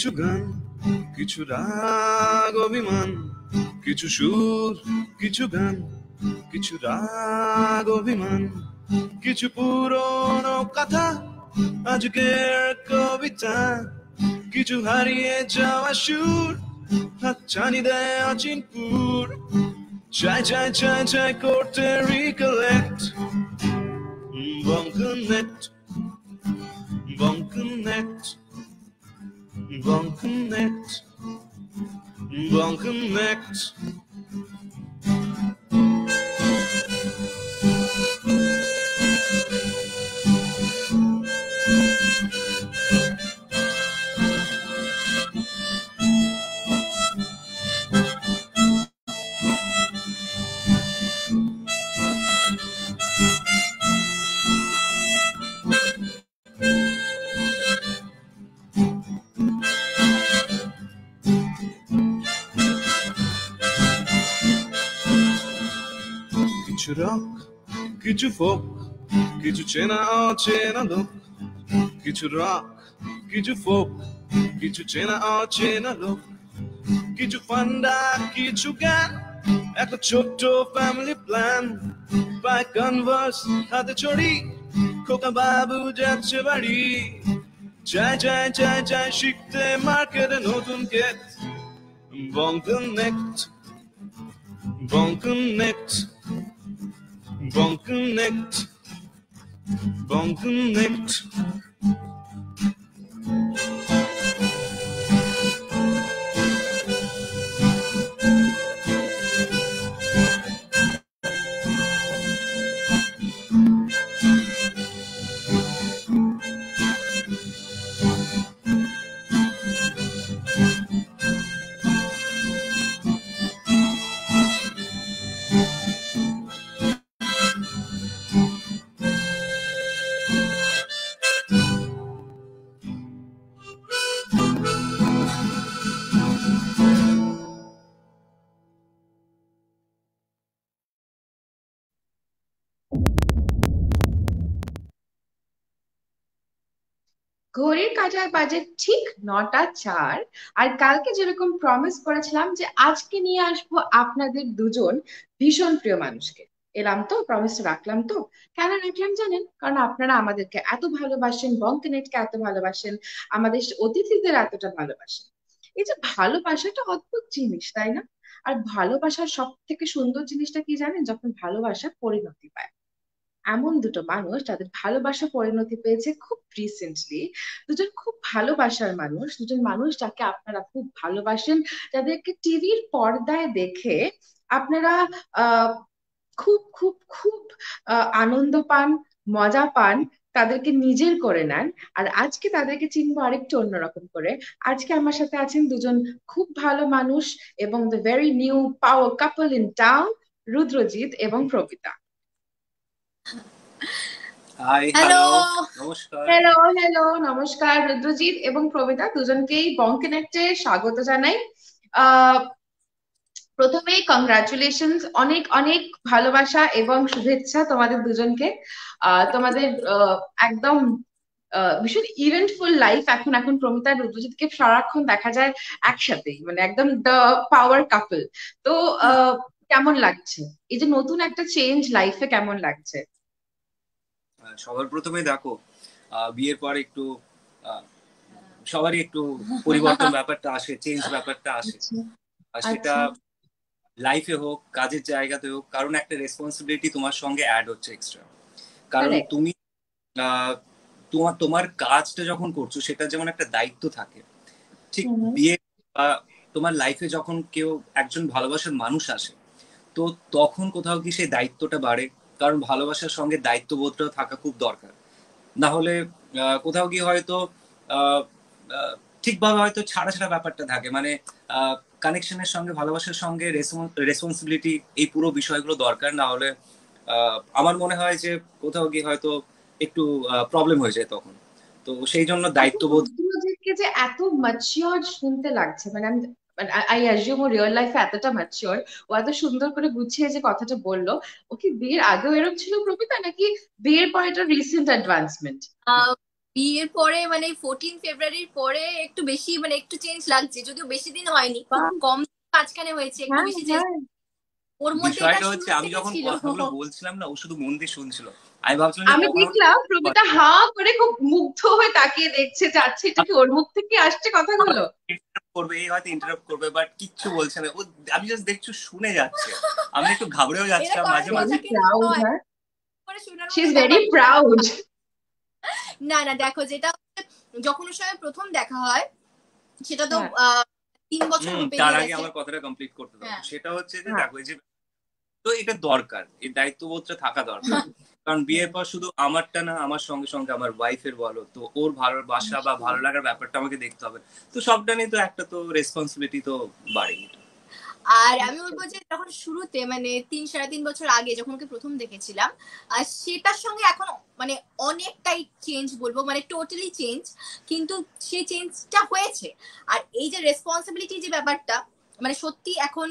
কিছু গান, কিছু রাগ অভিমান, কিছু সুর, কিছু গান, কিছু রাগ অভিমান, কিছু পুরনো কথা, আজকের কবিতা, কিছু হারিয়ে যাওয়া সুর, হাতছানি দেয় অচিনপুর চাই চাই চাই চাই করতে recollect Bong connect Bong connect Bong connect কিছু ফোক কিছু চেনা অচেনা লোক, কিছু রক কিছু ফোক কিছু চেনা অচেনা লোক, কিছু ফান্ডা কিছু গান একটা ছোট্ট ফ্যামিলি প্ল্যান বাই কনভার্স হাতে ছড়ি, খোকা বাবু যাচ্ছে বাড়ি চাই চাই চাই চাই শিখতে মার্কেটে নতুন Kate Bong connect Bong connect Bong connect ঘড়ির কাঁটার বাজে ঠিক নটা চার। আর কালকে যেরকম প্রমিস করেছিলাম যে আজকে নিয়ে আসব আপনাদের দুজন ভীষণ প্রিয় মানুষকে। এলাম তো প্রমিস রাখলাম তো। কেন রাখলাম জানেন? কারণ আপনারা আমাদেরকে এত ভালোবাসেন, বঙ্কনেটকে এত ভালোবাসেন, আমাদের অতিথিদের এতটা ভালোবাসেন। এই যে ভালোবাসাটা অদ্ভুত জিনিস, তাই না? আর ভালোবাসার সব থেকে সুন্দর জিনিসটা কি জানেন? যখন ভালোবাসা পরিণতি পায়। এমন দুটো মানুষ যাদের ভালোবাসা পরিণতি পেয়েছে খুব রিসেন্টলি দুজন খুব ভালোবাসার মানুষ, দুজন মানুষ যাকে আপনারা খুব ভালোবাসেন, যাদেরকে টিভির পর্দায় দেখে আপনারা খুব খুব খুব আনন্দ পান, মজা পান, তাদেরকে নিজের করে নেন। আর আজকে তাদেরকে চিনবো আরেকটু অন্যরকম করে। আজকে আমার সাথে আছেন দুজন খুব ভালো মানুষ এবং the very new power couple in town Rudrajit এবং প্রবিতা। হাই হ্যালো নমস্কার হ্যালো হ্যালো নমস্কার রুদ্রজিৎ এবং প্রবিতা। দুজনকেই বং কানেক্টে স্বাগত জানাই। প্রথমে কংগ্রাচুলেশন অনেক অনেক ভালোবাসা এবং শুভেচ্ছা তোমাদের দুজনকে। আহ তোমাদের একদম ভীষণ ইভেন্টফুল লাইফ এখন এখন প্রমিতা রুদ্রজিৎকে সারাক্ষণ দেখা যায় একসাথেই মানে একদম দ্য পাওয়ার কাপল তো কেমন লাগছে? এই যে নতুন একটা চেঞ্জ লাইফে কেমন লাগছে? সবার প্রথমে দেখো বিয়ের পর একটু সবারই একটু পরিবর্তন ব্যাপারটা আসে চেঞ্জ ব্যাপারটা আসে। আর সেটা লাইফে হোক কাজের জায়গাতে হোক কারণ একটা রেসপন্সিবিলিটি তোমার সঙ্গে অ্যাড হচ্ছে এক্সট্রা কারণ তুমি তোমার তোমার কাজটা যখন করছ সেটা যেমন একটা দায়িত্ব থাকে ঠিক বিয়ে তোমার লাইফে যখন কেউ একজন ভালোবাসার মানুষ আসে তো তখন কোথাও কি সেই দায়িত্বটা বাড়ে? কারণ ভালোবাসার সঙ্গে দায়িত্ববোধটা থাকা খুব দরকার। না হলে কোথাও গিয়ে হয়তো ঠিকভাবে হয়তো ছাড়া ছাড়া ব্যাপারটা থাকে। মানে কানেকশনের সঙ্গে ভালোবাসার সঙ্গে রেসপন্সিবিলিটি এই পুরো বিষয়গুলো দরকার। না হলে আমার মনে হয় যে কোথাও গিয়ে হয়তো একটু প্রবলেম হয়ে যায় তখন। তো সেই জন্য দায়িত্ববোধ যে এত ম্যাচিওর শুনতে লাগছে? মানে আমি আই অ্যাজিউম ও রিয়েল লাইফে এতটা ম্যাচিওর ও এত সুন্দর করে গুছিয়ে যে কথাটা বলল ও কি বিয়ের আগেও এরকম ছিল প্রবিতা নাকি বিয়ের পর এটা রিসেন্ট অ্যাডভান্সমেন্ট বিয়ের পরে মানে ফোরটিন ফেব্রুয়ারির পরে একটু বেশি মানে একটু চেঞ্জ লাগছে যদিও বেশি দিন হয়নি কম মাঝখানে হয়েছে একটু হ্যাঁ বেশি চেঞ্জ হ্যাঁ ওর মধ্যে বিষয়টা হচ্ছে আমি যখন কথাগুলো বলছিলাম না ও শুধু মন দিয়ে শুনছিল। আমি ভাবছিলাম আমি দেখলাম প্রমিতা হা করে খুব মুগ্ধ হয়ে তাকিয়ে দেখছে যাচ্ছে এটা কি ওর মুখ থেকে আসছে কথাগুলো? করবে এই হয়তো ইন্টারাপ্ট করবে বাট কিচ্ছু বলছে না। ও আমি জাস্ট দেখছ শুনে যাচ্ছে। আমি একটু ঘাবড়েও যাচ্ছিলাম এরা মাঝে মাঝে। শি ইজ ভেরি প্রাউড না না দেখো যেটা যখন ওর সঙ্গে প্রথম দেখা হয় সেটা তো হ্যাঁ। আহ, তিন বছর তার আগে আমার কথাটা কমপ্লিট করতে দাও। হ্যাঁ। সেটা হচ্ছে যে হ্যাঁ। দেখো এই যে তো এটা দরকার এই দায়িত্ববোধটা থাকা দরকার। কারণ বিয়ের পর শুধু আমারটা না আমার সঙ্গে সঙ্গে আমার ওয়াইফের বলো তো ওর ভালো বাসা বা ভালো লাগার ব্যাপারটা আমাকে দেখতে হবে। তো সবটা নিয়ে তো একটা তো রেসপন্সিবিলিটি তো বাড়েই আর আমি বলব যে যখন শুরুতে মানে তিন সাড়ে তিন বছর আগে যখন ওকে প্রথম দেখেছিলাম আর সেটার সঙ্গে এখন মানে অনেকটাই চেঞ্জ বলব মানে টোটালি চেঞ্জ কিন্তু সেই চেঞ্জটা হয়েছে। আর এই যে রেসপন্সিবিলিটি যে ব্যাপারটা মানে সত্যি এখন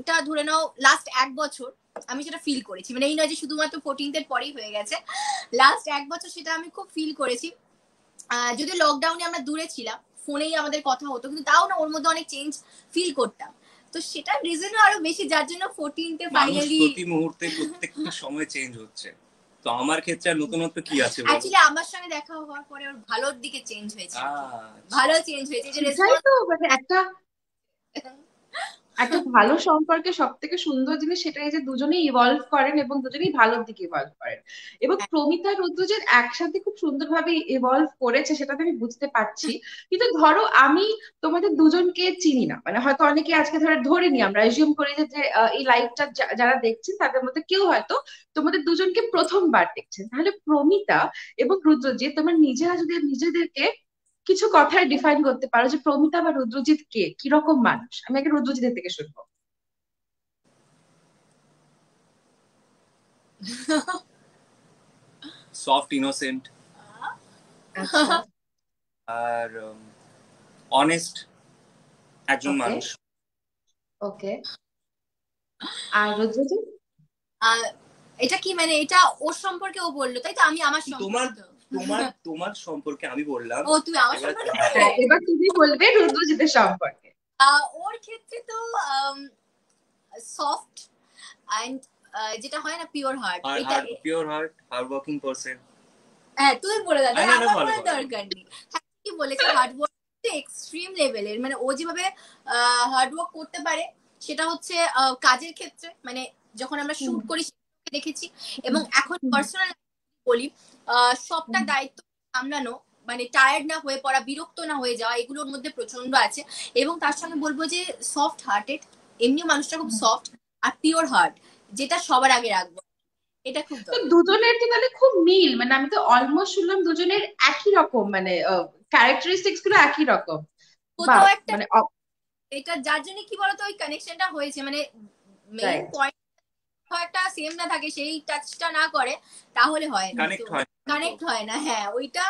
এটা ধরে নাও লাস্ট এক বছর আমি সেটা ফিল করেছি। মানে এই নয় যে শুধুমাত্র ফোরটিন্থ এর পরেই হয়ে গেছে। লাস্ট এক বছর সেটা আমি খুব ফিল করেছি। আহ, যদি লকডাউনে আমরা দূরে ছিলাম ফোনেই আমাদের কথা হতো কিন্তু তাও না ওর মধ্যে অনেক চেঞ্জ ফিল করতাম। তো সেটা রিজনও আরও বেশি যার জন্য ফোরটিনতে ফাইনালি প্রতি মুহূর্তে প্রত্যেকটা সময় চেঞ্জ হচ্ছে। তো আমার ক্ষেত্রে আর নতুনত্ব কি আছে বলো? অ্যাকচুয়ালি আমার সঙ্গে দেখা হওয়ার পরে ওর ভালোর দিকে চেঞ্জ হয়েছে। ভালো চেঞ্জ হয়েছে। যে রেসপন্স তো মানে একটা একটা ভালো সম্পর্কে সব থেকে সুন্দর জিনিস সেটাই যে দুজনেই ইভলভ করেন এবং দুজনেই ভালোর দিকে ইভলভ করেন। এবং প্রমিতা রুদ্রজিৎ একসাথে খুব সুন্দরভাবে ইভলভ করেছে সেটা আমি বুঝতে পারছি। কিন্তু ধরো আমি তোমাদের দুজনকে চিনি না মানে হয়তো অনেকে আজকে ধরে ধরে নি আমরা এজিউম করি যে এই লাইভটা যারা দেখছেন তাদের মধ্যে কেউ হয়তো তোমাদের দুজনকে প্রথমবার দেখছেন। তাহলে প্রমিতা এবং রুদ্রজিৎ তোমার নিজেরা যদি নিজেদেরকে কিছু কথায় ডিফাইন করতে পারো যে প্রমিতা বা রুদ্রজিৎ কে? কীরকম মানুষ? আমি আগে রুদ্রজিতের থেকে শুনব। সফট ইনোসেন্ট আর অনেস্ট একজন মানুষ। ওকে আর রুদ্রজিৎ? এটা কি মানে এটা ওর সম্পর্কে ও বলল তাই তো? আমি আমার সম্পর্কে। তোমার তোমার সম্পর্কে আমি বললাম। ও তুই আমার সম্পর্কে হ্যাঁ। বলবে? এবার তুমি বলবে রুদ্রজিতের সম্পর্কে। ওর ক্ষেত্রে তো সফট অ্যান্ড যেটা হয় না পিওর হার্ট এটা pure heart hard working person হ্যাঁ তুই বলে দাও আমার বলার দরকার নেই। হ্যাঁ, কি বলেছে হার্ড ওয়ার্ক এক্সট্রিম লেভেলের মানে ও যেভাবে হার্ড ওয়ার্ক করতে পারে সেটা হচ্ছে আহ, কাজের ক্ষেত্রে। মানে যখন আমরা শুট করি সেটাকে দেখেছি। এবং এখন পার্সোনাল বলি সবটা দায়িত্ব সামলানো মানে টায়ার্ড না হয়ে পড়া বিরক্ত না হয়ে যাওয়া এগুলোর মধ্যে প্রচণ্ড আছে। এবং তার সঙ্গে বলব যে সফট হার্টেড এমনি মানুষটা খুব সফট আর পিওর হার্ট যেটা সবার আগে রাখব। এটা খুব দুজনের তো তাহলে খুব মিল? মানে আমি তো অলমোস্ট শুনলাম দুজনের একই রকম মানে ক্যারেক্টারিস্টিক্সগুলো একই রকম। কোথাও একটা মানে এটা যার জন্য কি বলতো ওই কানেকশনটা হয়েছে মানে মেইন পয়েন্ট একটা সেম না থাকে সেই টাচটা না করে তাহলে হয় না। কানেক্ট হয় না। কানেক্ট হয় না হ্যাঁ ওইটা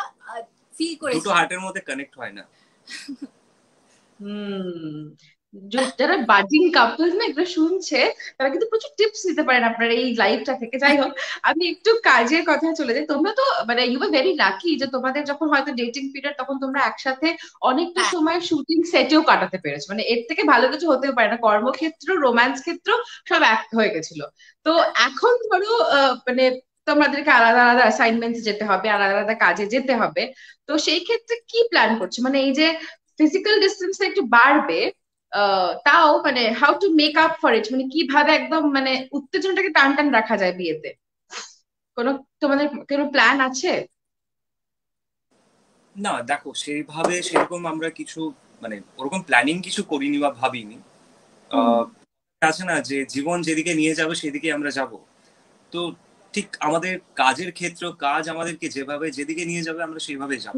ফিল করে দুটো হার্টের মধ্যে কানেক্ট হয় না। হুম। যারা বাজিং কাপল না এগুলো শুনছে তারা কিন্তু প্রচুর টিপস দিতে পারেন আপনার এই লাইভটা থেকে। যাই হোক আমি একটু কাজের কথা চলে যাই। তোমরা তো মানে ইউ আর ভেরি লাকি যে তোমাদের যখন হয়তো ডেটিং পিরিয়ড তখন তোমরা একসাথে অনেকটা হ্যাঁ। সময় শুটিং সেটেও কাটাতে পেরেছ। মানে এর থেকে ভালো কিছু হতেও পারে না। কর্মক্ষেত্র রোম্যান্স ক্ষেত্র সব এক হয়ে গেছিল। তো এখন ধরো আহ, মানে তোমাদেরকে আলাদা আলাদা অ্যাসাইনমেন্টস যেতে হবে আলাদা আলাদা কাজে যেতে হবে। তো সেই ক্ষেত্রে কি প্ল্যান করছ? মানে এই যে ফিজিক্যাল ডিস্টেন্সটা একটু বাড়বে তাও মানে how to make up for it মানে কীভাবে একদম মানে উত্তেজনাটাকে টান টান রাখা যায় বিয়েতে? কোনো তোমাদের কোনো প্ল্যান আছে? না দেখো সেইভাবে সেরকম আমরা কিছু মানে ওরকম প্ল্যানিং কিছু করিনি বা ভাবিনি। আছে না যে জীবন যেদিকে নিয়ে যাবে সেদিকে আমরা যাব। তো ঠিক আমাদের কাজের ক্ষেত্র কাজ আমাদেরকে যেভাবে যেদিকে নিয়ে যাবে আমরা সেইভাবে যাব।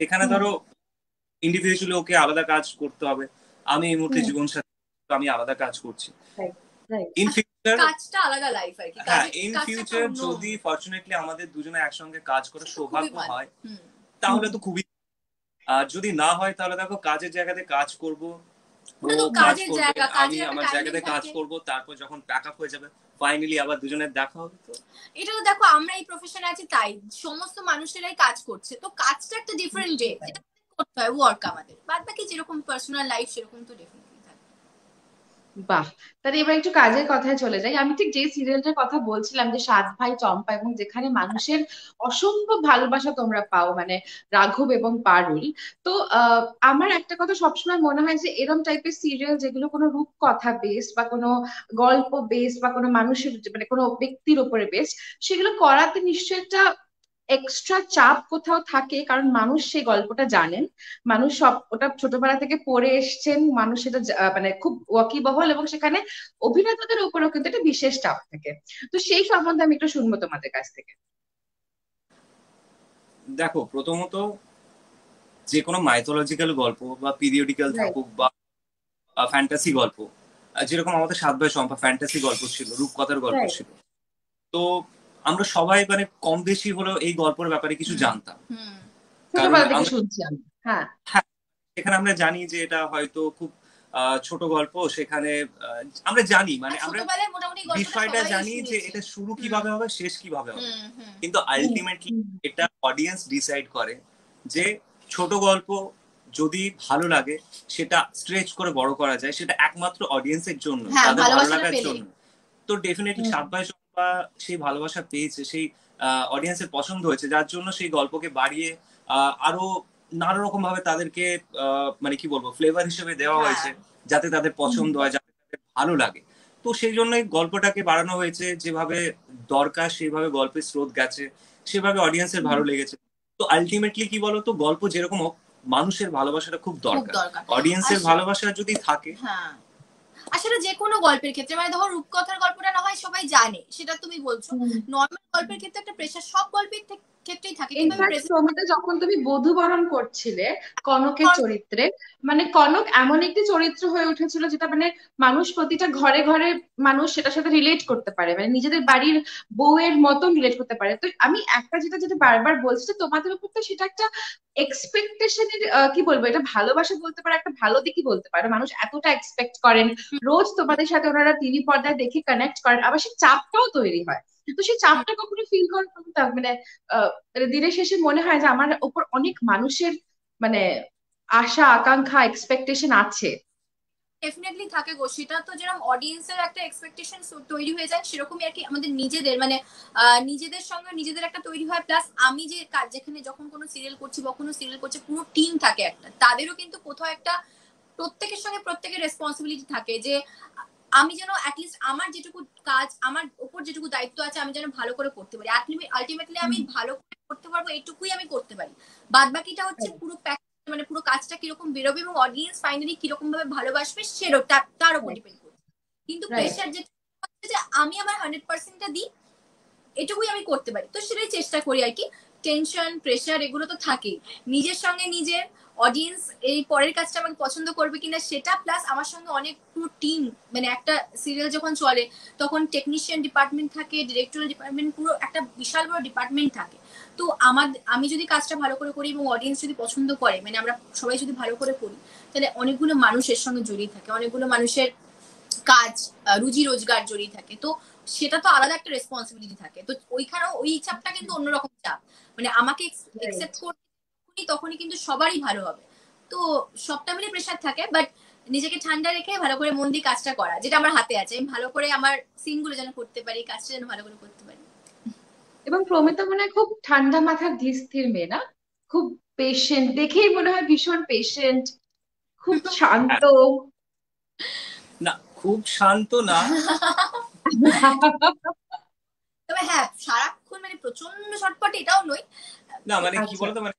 এখানে ধরো ইন্ডিভিজুয়ালি ওকে আলাদা কাজ করতে হবে। আমি এই মুহূর্তে জীবন সাথী আমি আলাদা কাজ করছি। ইন ফিউচার কাজটা আলাদা লাইফ আর কি হ্যাঁ ইন ফিউচার যদি ফরচুনেটলি আমাদের দুজনে একসঙ্গে কাজ করার সৌভাগ্য হয় তাহলে তো খুবই আর যদি না হয় তাহলে দেখো কাজের জায়গাতে কাজ করব আমি আমার জায়গাতে কাজ। করব তারপর যখন প্যাক আপ হয়ে যাবে ফাইনালি আবার দুজনের দেখা হবে তো। এটা তো দেখো আমরা এই প্রফেশনে আছি তাই সমস্ত মানুষেরাই কাজ করছে তো কাজটা একটা ডিফারেন্ট ডে করতে হয় ওয়ার্ক আমাদের। বাদ বাকি যেরকম পার্সোনাল লাইফ সেরকম তো বাহ! তাহলে এবার একটু কাজের কথায় চলে যাই। আমি ঠিক যে সিরিয়ালটার কথা বলছিলাম যে, সাত ভাই, চম্পা এবং যেখানে মানুষের অসম্ভব ভালোবাসা তোমরা পাও মানে রাঘব এবং পারুল। তো আমার একটা কথা সবসময় মনে হয় যে, এরম টাইপের সিরিয়াল যেগুলো কোনো রূপকথা বেস বা কোনো গল্প বেস বা কোনো মানুষের মানে কোনো ব্যক্তির উপরে বেস সেগুলো করাতে নিশ্চয়ই একটা এক্সট্রা চাপ কোথাও থাকে কারণ মানুষ সেই গল্পটা জানেন। মানুষ সব ওটা ছোটবেলা থেকে পড়ে এসছেন মানুষ সেটা মানে খুব ওয়াকিবহল এবং সেখানে অভিনেতাদের উপরেও কিন্তু একটা বিশেষ চাপ থাকে। তো সেই সম্বন্ধে আমি একটু শুনব তোমাদের কাছ থেকে। দেখো প্রথমত যে কোনো মাইথোলজিক্যাল গল্প বা পিরিয়ডিক্যাল থাকুক বা ফ্যান্টাসি গল্প যেরকম আমাদের সাত ভাই সম্পা ফ্যান্টাসি গল্প ছিল রূপকথার গল্প. ছিল। তো আমরা সবাই মানে কম বেশি হলেও এই গল্পের ব্যাপারে কিছু জানতাম। আমরা- হ্যাঁ। সেখানে আমরা জানি যে এটা হয়তো খুব ছোট গল্প সেখানে আমরা জানি মানে আমরা মোটামুটি গল্পটা বিষয়টা জানি যে এটা শুরু কীভাবে হবে শেষ কীভাবে হবে। কিন্তু আলটিমেটলি এটা অডিয়েন্স ডিসাইড করে যে ছোট গল্প যদি ভালো লাগে সেটা স্ট্রেচ করে বড় করা যায় সেটা একমাত্র অডিয়েন্সের জন্য হ্যাঁ, তাদের ভালো লাগার জন্য। তো ডেফিনেটলি সাত ভাই সম্পা সেই ভালোবাসা পেয়েছে সেই অডিয়েন্সের পছন্দ হয়েছে যার জন্য সেই গল্পকে বাড়িয়ে আহ, আরও নানা রকম ভাবে তাদেরকে মানে কি বলব ফ্লেভার হিসেবে দেওয়া হ্যাঁ। হয়েছে যাতে তাদের পছন্দ হয় যাতে তাদের ভালো লাগে। তো সেই জন্যই গল্পটাকে বাড়ানো হয়েছে যেভাবে দরকার সেইভাবে গল্পের স্রোত গেছে সেভাবে অডিয়েন্সের ভালো লেগেছে। তো আলটিমেটলি কি বলতো গল্প যেরকম হোক মানুষের ভালোবাসাটা খুব দরকার। দরকার। অডিয়েন্সের ভালোবাসা যদি থাকে আসলে যে কোনো গল্পের ক্ষেত্রে মানে ধর রূপকথার গল্পটা না হয় সবাই জানে সেটা তুমি বলছো। নর্মাল গল্পের ক্ষেত্রে একটা প্রেশার সব গল্পের ক্ষেত্রেই থাকে প্রমিতা যখন তুমি বধূ বরণ করছিলে কনকের চরিত্রে মানে কনক এমন একটি চরিত্র হয়ে উঠেছিল যেটা মানে মানুষ প্রতিটা ঘরে ঘরে মানুষ সেটার সাথে রিলেট করতে পারে মানে নিজেদের বাড়ির বউয়ের মতন রিলেট করতে পারে। তো আমি একটা যেটা যেটা বারবার বলছি যে তোমাদের উপর তো সেটা একটা এক্সপেকটেশনের কি বলব এটা ভালোবাসা বলতে পারে একটা ভালো দিকই বলতে পারে। মানুষ এতটা এক্সপেক্ট করেন রোজ তোমাদের সাথে ওনারা টিভি পর্দায় দেখে কানেক্ট করেন আবার সেই চাপটাও তৈরি হয়। তো সেই চাপটা কখনো ফিল করো? মানে মানে দিনের শেষে মনে হয় যে আমার উপর অনেক মানুষের মানে আশা, আকাঙ্ক্ষা এক্সপেকটেশন আছে। ডেফিনেটলি থাকে গো। সেটা তো যেরকম অডিয়েন্সের একটা এক্সপেকটেশন তৈরি হয়ে যায়, সেরকমই আর কি আমাদের নিজেদের মানে নিজেদের সঙ্গে নিজেদের একটা তৈরি হয়। প্লাস আমি যে কাজ যেখানে যখন কোনো সিরিয়াল করছি বা কোনো সিরিয়াল করছে, পুরো টিম থাকে একটা। তাদেরও কিন্তু কোথাও একটা প্রত্যেকের সঙ্গে প্রত্যেকের রেসপন্সিবিলিটি থাকে যে আমি যেন অ্যাটলিস্ট আমার যেটুকু কাজ আমার উপর যেটুকু দায়িত্ব আছে আমি যেন ভালো করে করতে পারি। আলটিমেটলি আমি ভালো করে করতে পারব এটুকুই আমি করতে পারি। বাদ বাকিটা হচ্ছে পুরো প্যাক মানে পুরো কাজটা কীরকম বেরোবে এবং অডিয়েন্স ফাইনালি কীরকম ভাবে ভালোবাসবে সেরও তার তার উপর ডিপেন্ড করবে। কিন্তু প্রেশার যেটা যে আমি আমার হান্ড্রেড পার্সেন্টটা দিই এটুকুই আমি করতে পারি। তো সেটাই চেষ্টা করি আর কি। টেনশন প্রেশার এগুলো তো থাকেই। নিজের সঙ্গে নিজের অডিয়েন্স এই পরের কাজটা আমাকে পছন্দ করবে কিনা সেটা প্লাস আমার সঙ্গে অনেক পুরো টিম মানে একটা সিরিয়াল যখন চলে তখন টেকনিশিয়ান ডিপার্টমেন্ট থাকে ডিরেক্টরিয়াল ডিপার্টমেন্ট পুরো একটা বিশাল বড় ডিপার্টমেন্ট থাকে। তো আমার আমি যদি কাজটা ভালো করে করি এবং অডিয়েন্স যদি পছন্দ করে মানে আমরা সবাই যদি ভালো করে করি তাহলে অনেকগুলো মানুষের সঙ্গে জড়িয়ে থাকে অনেকগুলো মানুষের কাজ রুজি রোজগার জড়িয়ে থাকে। তো সেটা তো আলাদা একটা রেসপন্সিবিলিটি থাকে। তো ওইখানেও ওই চাপটা কিন্তু অন্যরকম চাপ। মানে আমাকে একসেপ্ট করতে তখনই তখনই কিন্তু সবারই ভালো হবে। তো সবটা মিলে প্রেশার থাকে বাট নিজেকে ঠান্ডা রেখে ভালো করে মন দিয়ে কাজটা করা যেটা আমার হাতে আছে। আমি ভালো করে আমার সিনগুলো যেন করতে পারি কাজটা যেন ভালো করে করতে পারি। এবং প্রমিতা মনে হয় খুব ঠান্ডা মাথার ধীর স্থির মেয়ে না? খুব পেশেন্ট দেখেই মনে হয় ভীষণ পেশেন্ট খুব শান্ত। না খুব শান্ত না। তবে হ্যাঁ সারাক্ষণ মানে প্রচণ্ড শটপট এটাও নয়। না মানে কি আচ্ছা। বলতো মানে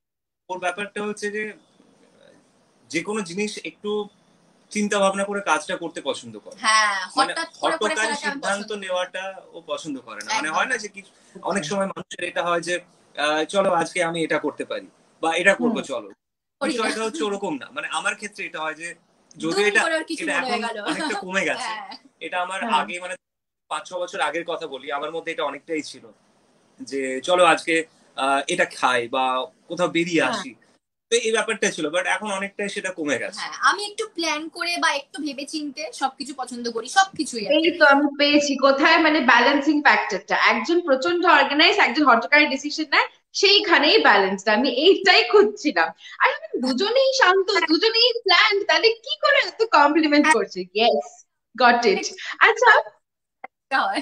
ওর ব্যাপারটা হচ্ছে যে যে কোনো জিনিস একটু চিন্তা ভাবনা করে কাজটা করতে পছন্দ করে। হ্যাঁ মানে হটকারী সিদ্ধান্ত নেওয়াটা ও পছন্দ করে না। মানে হয় না যে অনেক সময় মানুষের এটা হয় যে চলো আজকে আমি এটা করতে পারি বা এটা করব চলো। বিষয়টা হচ্ছে ওরকম না। মানে আমার ক্ষেত্রে এটা হয় যে যদি এটা এখন অনেকটা কমে গেছে। হ্যাঁ। এটা আমার হ্যাঁ। আগে মানে পাঁচ ছ বছর আগের কথা বলি আমার মধ্যে এটা অনেকটাই ছিল। যে চলো আজকে এটা খাই বা কোথাও বেরিয়ে হ্যাঁ। আসি। তো এই ব্যাপারটা ছিল বাট এখন অনেকটাই সেটা কমে গেছে। হ্যাঁ আমি একটু প্ল্যান করে বা একটু ভেবে চিনতে সবকিছু পছন্দ করি সবকিছুই এই তো আমি পেয়েছি। কোথায়? মানে ব্যালেন্সিং ফ্যাক্টরটা একজন প্রচণ্ড অর্গানাইজ একজন হটকারী ডিসিশন নেয় সেইখানেই ব্যালেন্সড আমি এইটাই খুঁজছিলাম। আর আমি দুজনেই শান্ত দুজনেই প্ল্যান তাহলে কি করে এত কমপ্লিমেন্ট করছে? ইয়েস গট ইট আচ্ছা। হয়।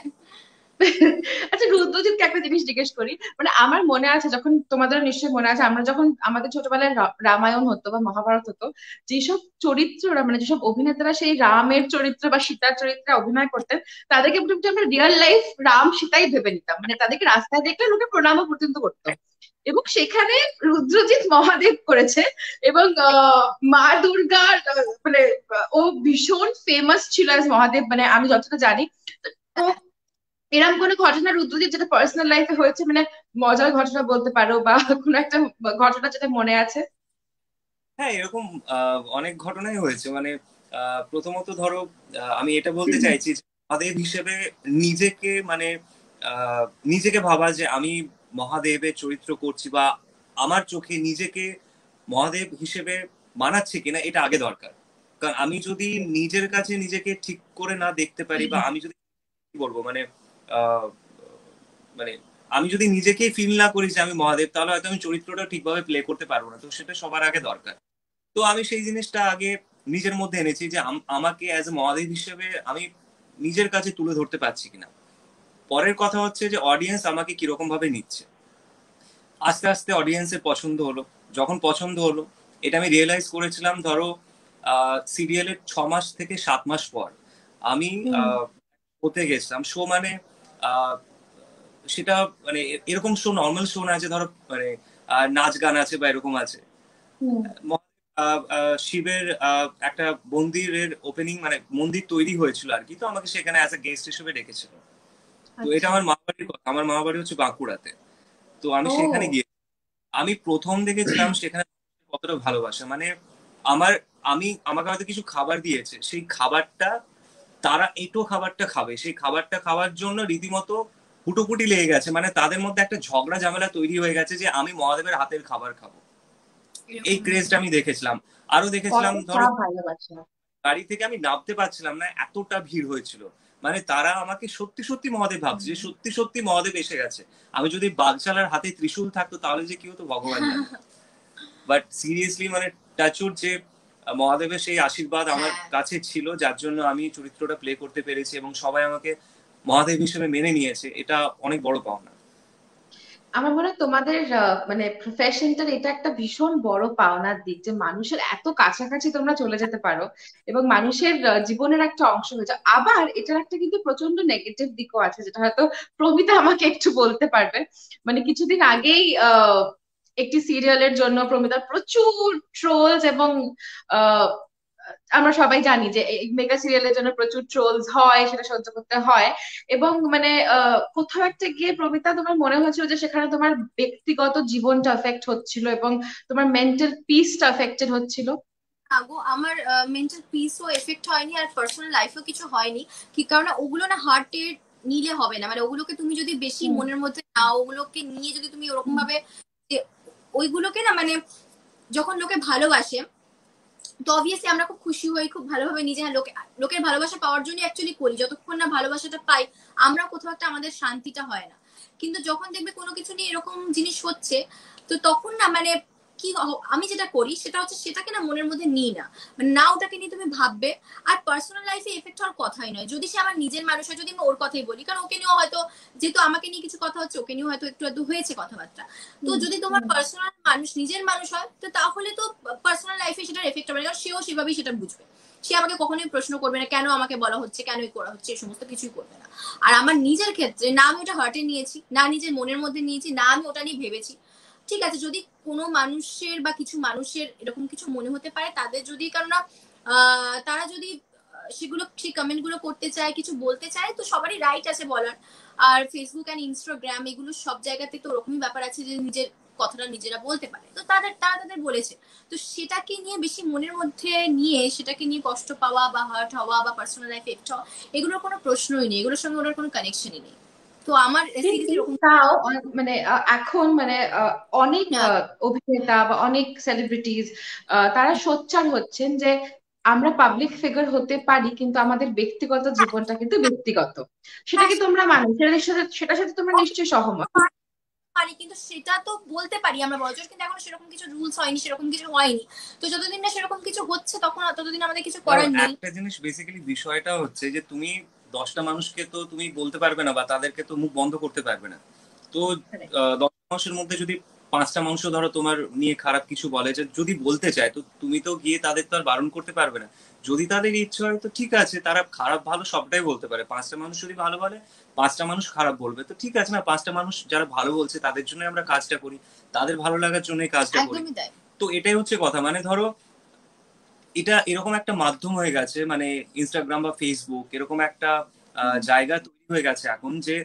আচ্ছা রুদ্রজিৎকে একটা জিনিস জিজ্ঞেস করি। মানে আমার মনে আছে, যখন তোমাদের নিশ্চয়ই মনে আছে, আমরা যখন আমাদের ছোটবেলায় রামায়ণ হতো বা মহাভারত হতো, যেসব চরিত্ররা মানে যেসব অভিনেতারা সেই রামের চরিত্র বা সীতার চরিত্রে অভিনয় করতেন, তাদেরকে মোটামুটি আমরা রিয়েল লাইফ রাম সীতাই ভেবে নিতাম। মানে তাদেরকে রাস্তায় দেখলে লোকে প্রণামও পর্যন্ত করতো। এবং সেখানে রুদ্রজিৎ মহাদেব করেছে এবং মা দুর্গার মানে ও ভীষণ ফেমাস ছিল মহাদেব। মানে আমি যতটা জানি এরকম কোনো ঘটনা রুদ্রজিৎ যেটা পার্সোনাল লাইফে হয়েছে? মানে মজার ঘটনা বলতে পারো বা কোনো একটা ঘটনা যেটা মনে আছে? হ্যাঁ এরকম অনেক ঘটনাই হয়েছে। মানে প্রথমত ধরো আমি এটা বলতে চাইছি মহাদেব হিসেবে নিজেকে মানে নিজেকে ভাবা যে আমি মহাদেবের চরিত্র করছি বা আমার চোখে নিজেকে মহাদেব হিসেবে মানাচ্ছে কিনা এটা আগে দরকার। কারণ আমি যদি নিজের কাছে নিজেকে ঠিক করে না দেখতে পারি বা আমি যদি কি বলব? মানে মানে আমি যদি নিজেকেই ফিল না করি যে আমি মহাদেব তাহলে হয়তো আমি চরিত্রটা ঠিকভাবে প্লে করতে পারব না। তো সেটা সবার আগে দরকার। তো আমি সেই জিনিসটা আগে নিজের মধ্যে এনেছি যে আম- আমাকে অ্যাজ এ মহাদেব হিসেবে আমি নিজের কাছে তুলে ধরতে পারছি কিনা। পরের কথা হচ্ছে যে অডিয়েন্স আমাকে কীরকম ভাবে নিচ্ছে। আস্তে আস্তে অডিয়েন্সের পছন্দ হলো। যখন পছন্দ হলো এটা আমি রিয়েলাইজ করেছিলাম ধরো সিরিয়ালের ছ মাস থেকে সাত মাস পর। আমি আহ, হতে গেছিলাম। শো মানে সেটা মানে এরকম শো নর্মাল শো না আছে ধরো মানে নাচ গান আছে বা এরকম আছে। শিবের একটা মন্দিরের ওপেনিং মানে মন্দির তৈরি হয়েছিল আর কি তো আমাকে সেখানে অ্যাজ এ গেস্ট হিসেবে ডেকেছিল। তো এটা আমার মামাবাড়ির কথা আমার মামাবাড়ি হচ্ছে বাঁকুড়াতে। তো আমি সেখানে গিয়ে আমি প্রথম দেখেছিলাম সেখানে কতটা ভালোবাসা। মানে আমার আমি আমাকে হয়তো কিছু খাবার দিয়েছে সেই খাবারটা তারা এটো খাবারটা খাবে। সেই খাবারটা খাওয়ার জন্য রীতিমতো হুটোপুটি লেগে গেছে। মানে তাদের মধ্যে একটা ঝগড়া ঝামেলা তৈরি হয়ে গেছে যে আমি মহাদেবের হাতের খাবার খাব। এই ক্রেজটা আমি দেখেছিলাম। আরও দেখেছিলাম ধরো গাড়ি থেকে আমি নামতে পারছিলাম না এতটা ভিড় হয়েছিল। মানে তারা আমাকে সত্যি সত্যি মহাদেব ভাবছে যে সত্যি সত্যি মহাদেব এসে গেছে। আমি যদি বাগচালার হাতে ত্রিশূল থাকতো তাহলে যে কি হতো ভগবান বাট সিরিয়াসলি মানে টাচুর যে মহাদেবের সেই আশীর্বাদ আমার হ্যাঁ। কাছে ছিল যার জন্য আমি চরিত্রটা প্লে করতে পেরেছি এবং সবাই আমাকে মহাদেব হিসেবে মেনে নিয়েছে এটা অনেক বড় পাওনা। আমার মনে হয় তোমাদের মানে প্রফেশনটার এটা একটা ভীষণ বড় পাওনার দিক যে মানুষের এত কাছাকাছি তোমরা চলে যেতে পারো এবং মানুষের জীবনের একটা অংশ হয়ে যাও। আবার এটার একটা কিন্তু প্রচণ্ড নেগেটিভ দিকও আছে যেটা হয়তো প্রমিতা আমাকে একটু বলতে পারবে। মানে কিছুদিন আগেই আহ একটি সিরিয়ালের জন্য প্রমিতা প্রচুর ট্রোলস এবং আমরা সবাই জানি যে এই মেগা সিরিয়ালের জন্য প্রচুর ট্রোলস হয় সেটা সহ্য করতে হয়। এবং মানে কোথাও একটা গিয়ে প্রমিতা তোমার মনে হয়েছিল যে সেখানে তোমার ব্যক্তিগত জীবনটা এফেক্ট হচ্ছিল এবং তোমার মেন্টাল পিসটা এফেক্টেড হচ্ছিল? আগো আমার মেন্টাল পিসও এফেক্ট হয়নি আর পার্সোনাল লাইফও কিছু হয়নি। কি কারণ? ওগুলো না হার্টের নিলে হবে না। মানে ওগুলোকে তুমি যদি বেশি মনের মধ্যে নাও ওগুলোকে নিয়ে যদি তুমি ওরকম ভাবে ওইগুলোকে না মানে যখন লোকে ভালোবাসে, তো অবভিয়াসলি আমরা খুব খুশি হই, খুব ভালোভাবে নিজে হ্যাঁ লোকে, লোকের ভালোবাসা পাওয়ার জন্য অ্যাকচুয়ালি করি। যতক্ষণ না ভালোবাসাটা পাই আমরা কোথাও একটা আমাদের শান্তিটা হয় না। কিন্তু যখন দেখবে কোনো কিছু নিয়ে এরকম জিনিস হচ্ছে, তো তখন না মানে কি আমি যেটা করি সেটা হচ্ছে সেটাকে না মনের মধ্যে নিই না। মানে না ওটাকে নিয়ে তুমি ভাববে। আর পার্সোনাল লাইফে এফেক্ট হওয়ার কথাই নয়। যদি সে আমার নিজের মানুষ হয় যদি আমি ওর কথাই বলি কারণ ওকে নিয়েও হয়তো যেহেতু আমাকে নিয়ে কিছু কথা হচ্ছে ওকে নিয়েও হয়তো একটু একটু হয়েছে কথাবার্তা। তো যদি তোমার পার্সোনাল মানুষ নিজের মানুষ হয় তো তাহলে তো পার্সোনাল লাইফে সেটার এফেক্ট হবে কারণ সেও সেভাবেই সেটা বুঝবে। সে আমাকে কখনোই প্রশ্ন করবে না কেন আমাকে বলা হচ্ছে কেন করা হচ্ছে এই সমস্ত কিছুই করবে না। আর আমার নিজের ক্ষেত্রে না আমি ওটা হার্টে নিয়েছি না নিজের মনের মধ্যে নিয়েছি না আমি ওটা নিয়ে ভেবেছি ঠিক আছে, যদি কোনো মানুষের বা কিছু মানুষের এরকম কিছু মনে হতে পারে, তাদের যদি, কেননা তারা যদি সেগুলো, সেই কমেন্টগুলো করতে চায়, কিছু বলতে চায়, তো সবারই রাইট আছে বলার। আর ফেসবুক অ্যান্ড ইনস্টাগ্রাম এগুলো সব জায়গাতে তো ওরকমই ব্যাপার আছে যে নিজের কথাটা নিজেরা বলতে পারে। তো তাদের, তারা তাদের বলেছে। তো সেটাকে নিয়ে বেশি মনের মধ্যে নিয়ে, সেটাকে নিয়ে কষ্ট পাওয়া বা হার্ট হওয়া বা পার্সোনাল লাইফ এফেক্ট হওয়া এগুলোর কোনো প্রশ্নই নেই, এগুলোর সঙ্গে ওনার কোনো কানেকশনই নেই। তো আমার মানে এখন মানে অনেক হ্যাঁ। অভিনেতা বা অনেক সেলিব্রিটিজ তারা সোচ্চার হচ্ছেন যে আমরা পাবলিক ফিগার হতে পারি কিন্তু আমাদের ব্যক্তিগত জীবনটা কিন্তু ব্যক্তিগত। সেটা কি তোমরা মানো? সেটার সাথে সেটার সাথে তোমরা নিশ্চয়ই সহমত। পারি কিন্তু সেটা তো বলতে পারি আমরা বড়জোর কিন্তু এখন সেরকম কিছু রুলস হয়নি সেরকম কিছু হয়নি। তো যতদিন না সেরকম কিছু হচ্ছে তখন ততদিন আমাদের কিছু করার নেই। একটা জিনিস বেসিক্যালি বিষয়টা হচ্ছে যে তুমি দশটা মানুষকে তো তুমি বলতে পারবে না বা তাদেরকে তো মুখ বন্ধ করতে পারবে না। তো দশটা মানুষের মধ্যে যদি পাঁচটা মানুষ ধরো তোমার নিয়ে খারাপ কিছু বলে যে যদি বলতে চায় তো তুমি তো গিয়ে তাদের তো আর বারণ করতে পারবে না। যদি তাদের ইচ্ছে হয় তো ঠিক আছে তারা খারাপ ভালো সবটাই বলতে পারে। পাঁচটা মানুষ যদি ভালো বলে পাঁচটা মানুষ খারাপ বলবে। তো ঠিক আছে না পাঁচটা মানুষ যারা ভালো বলছে তাদের জন্য আমরা কাজটা করি তাদের ভালো লাগার জন্য কাজটা করি। তো এটাই হচ্ছে কথা। মানে ধরো এটা এরকম একটা মাধ্যম হয়ে গেছে মানে ইনস্টাগ্রাম বা ফেসবুক এরকম একটা জায়গা তৈরি হয়ে গেছে এখন যে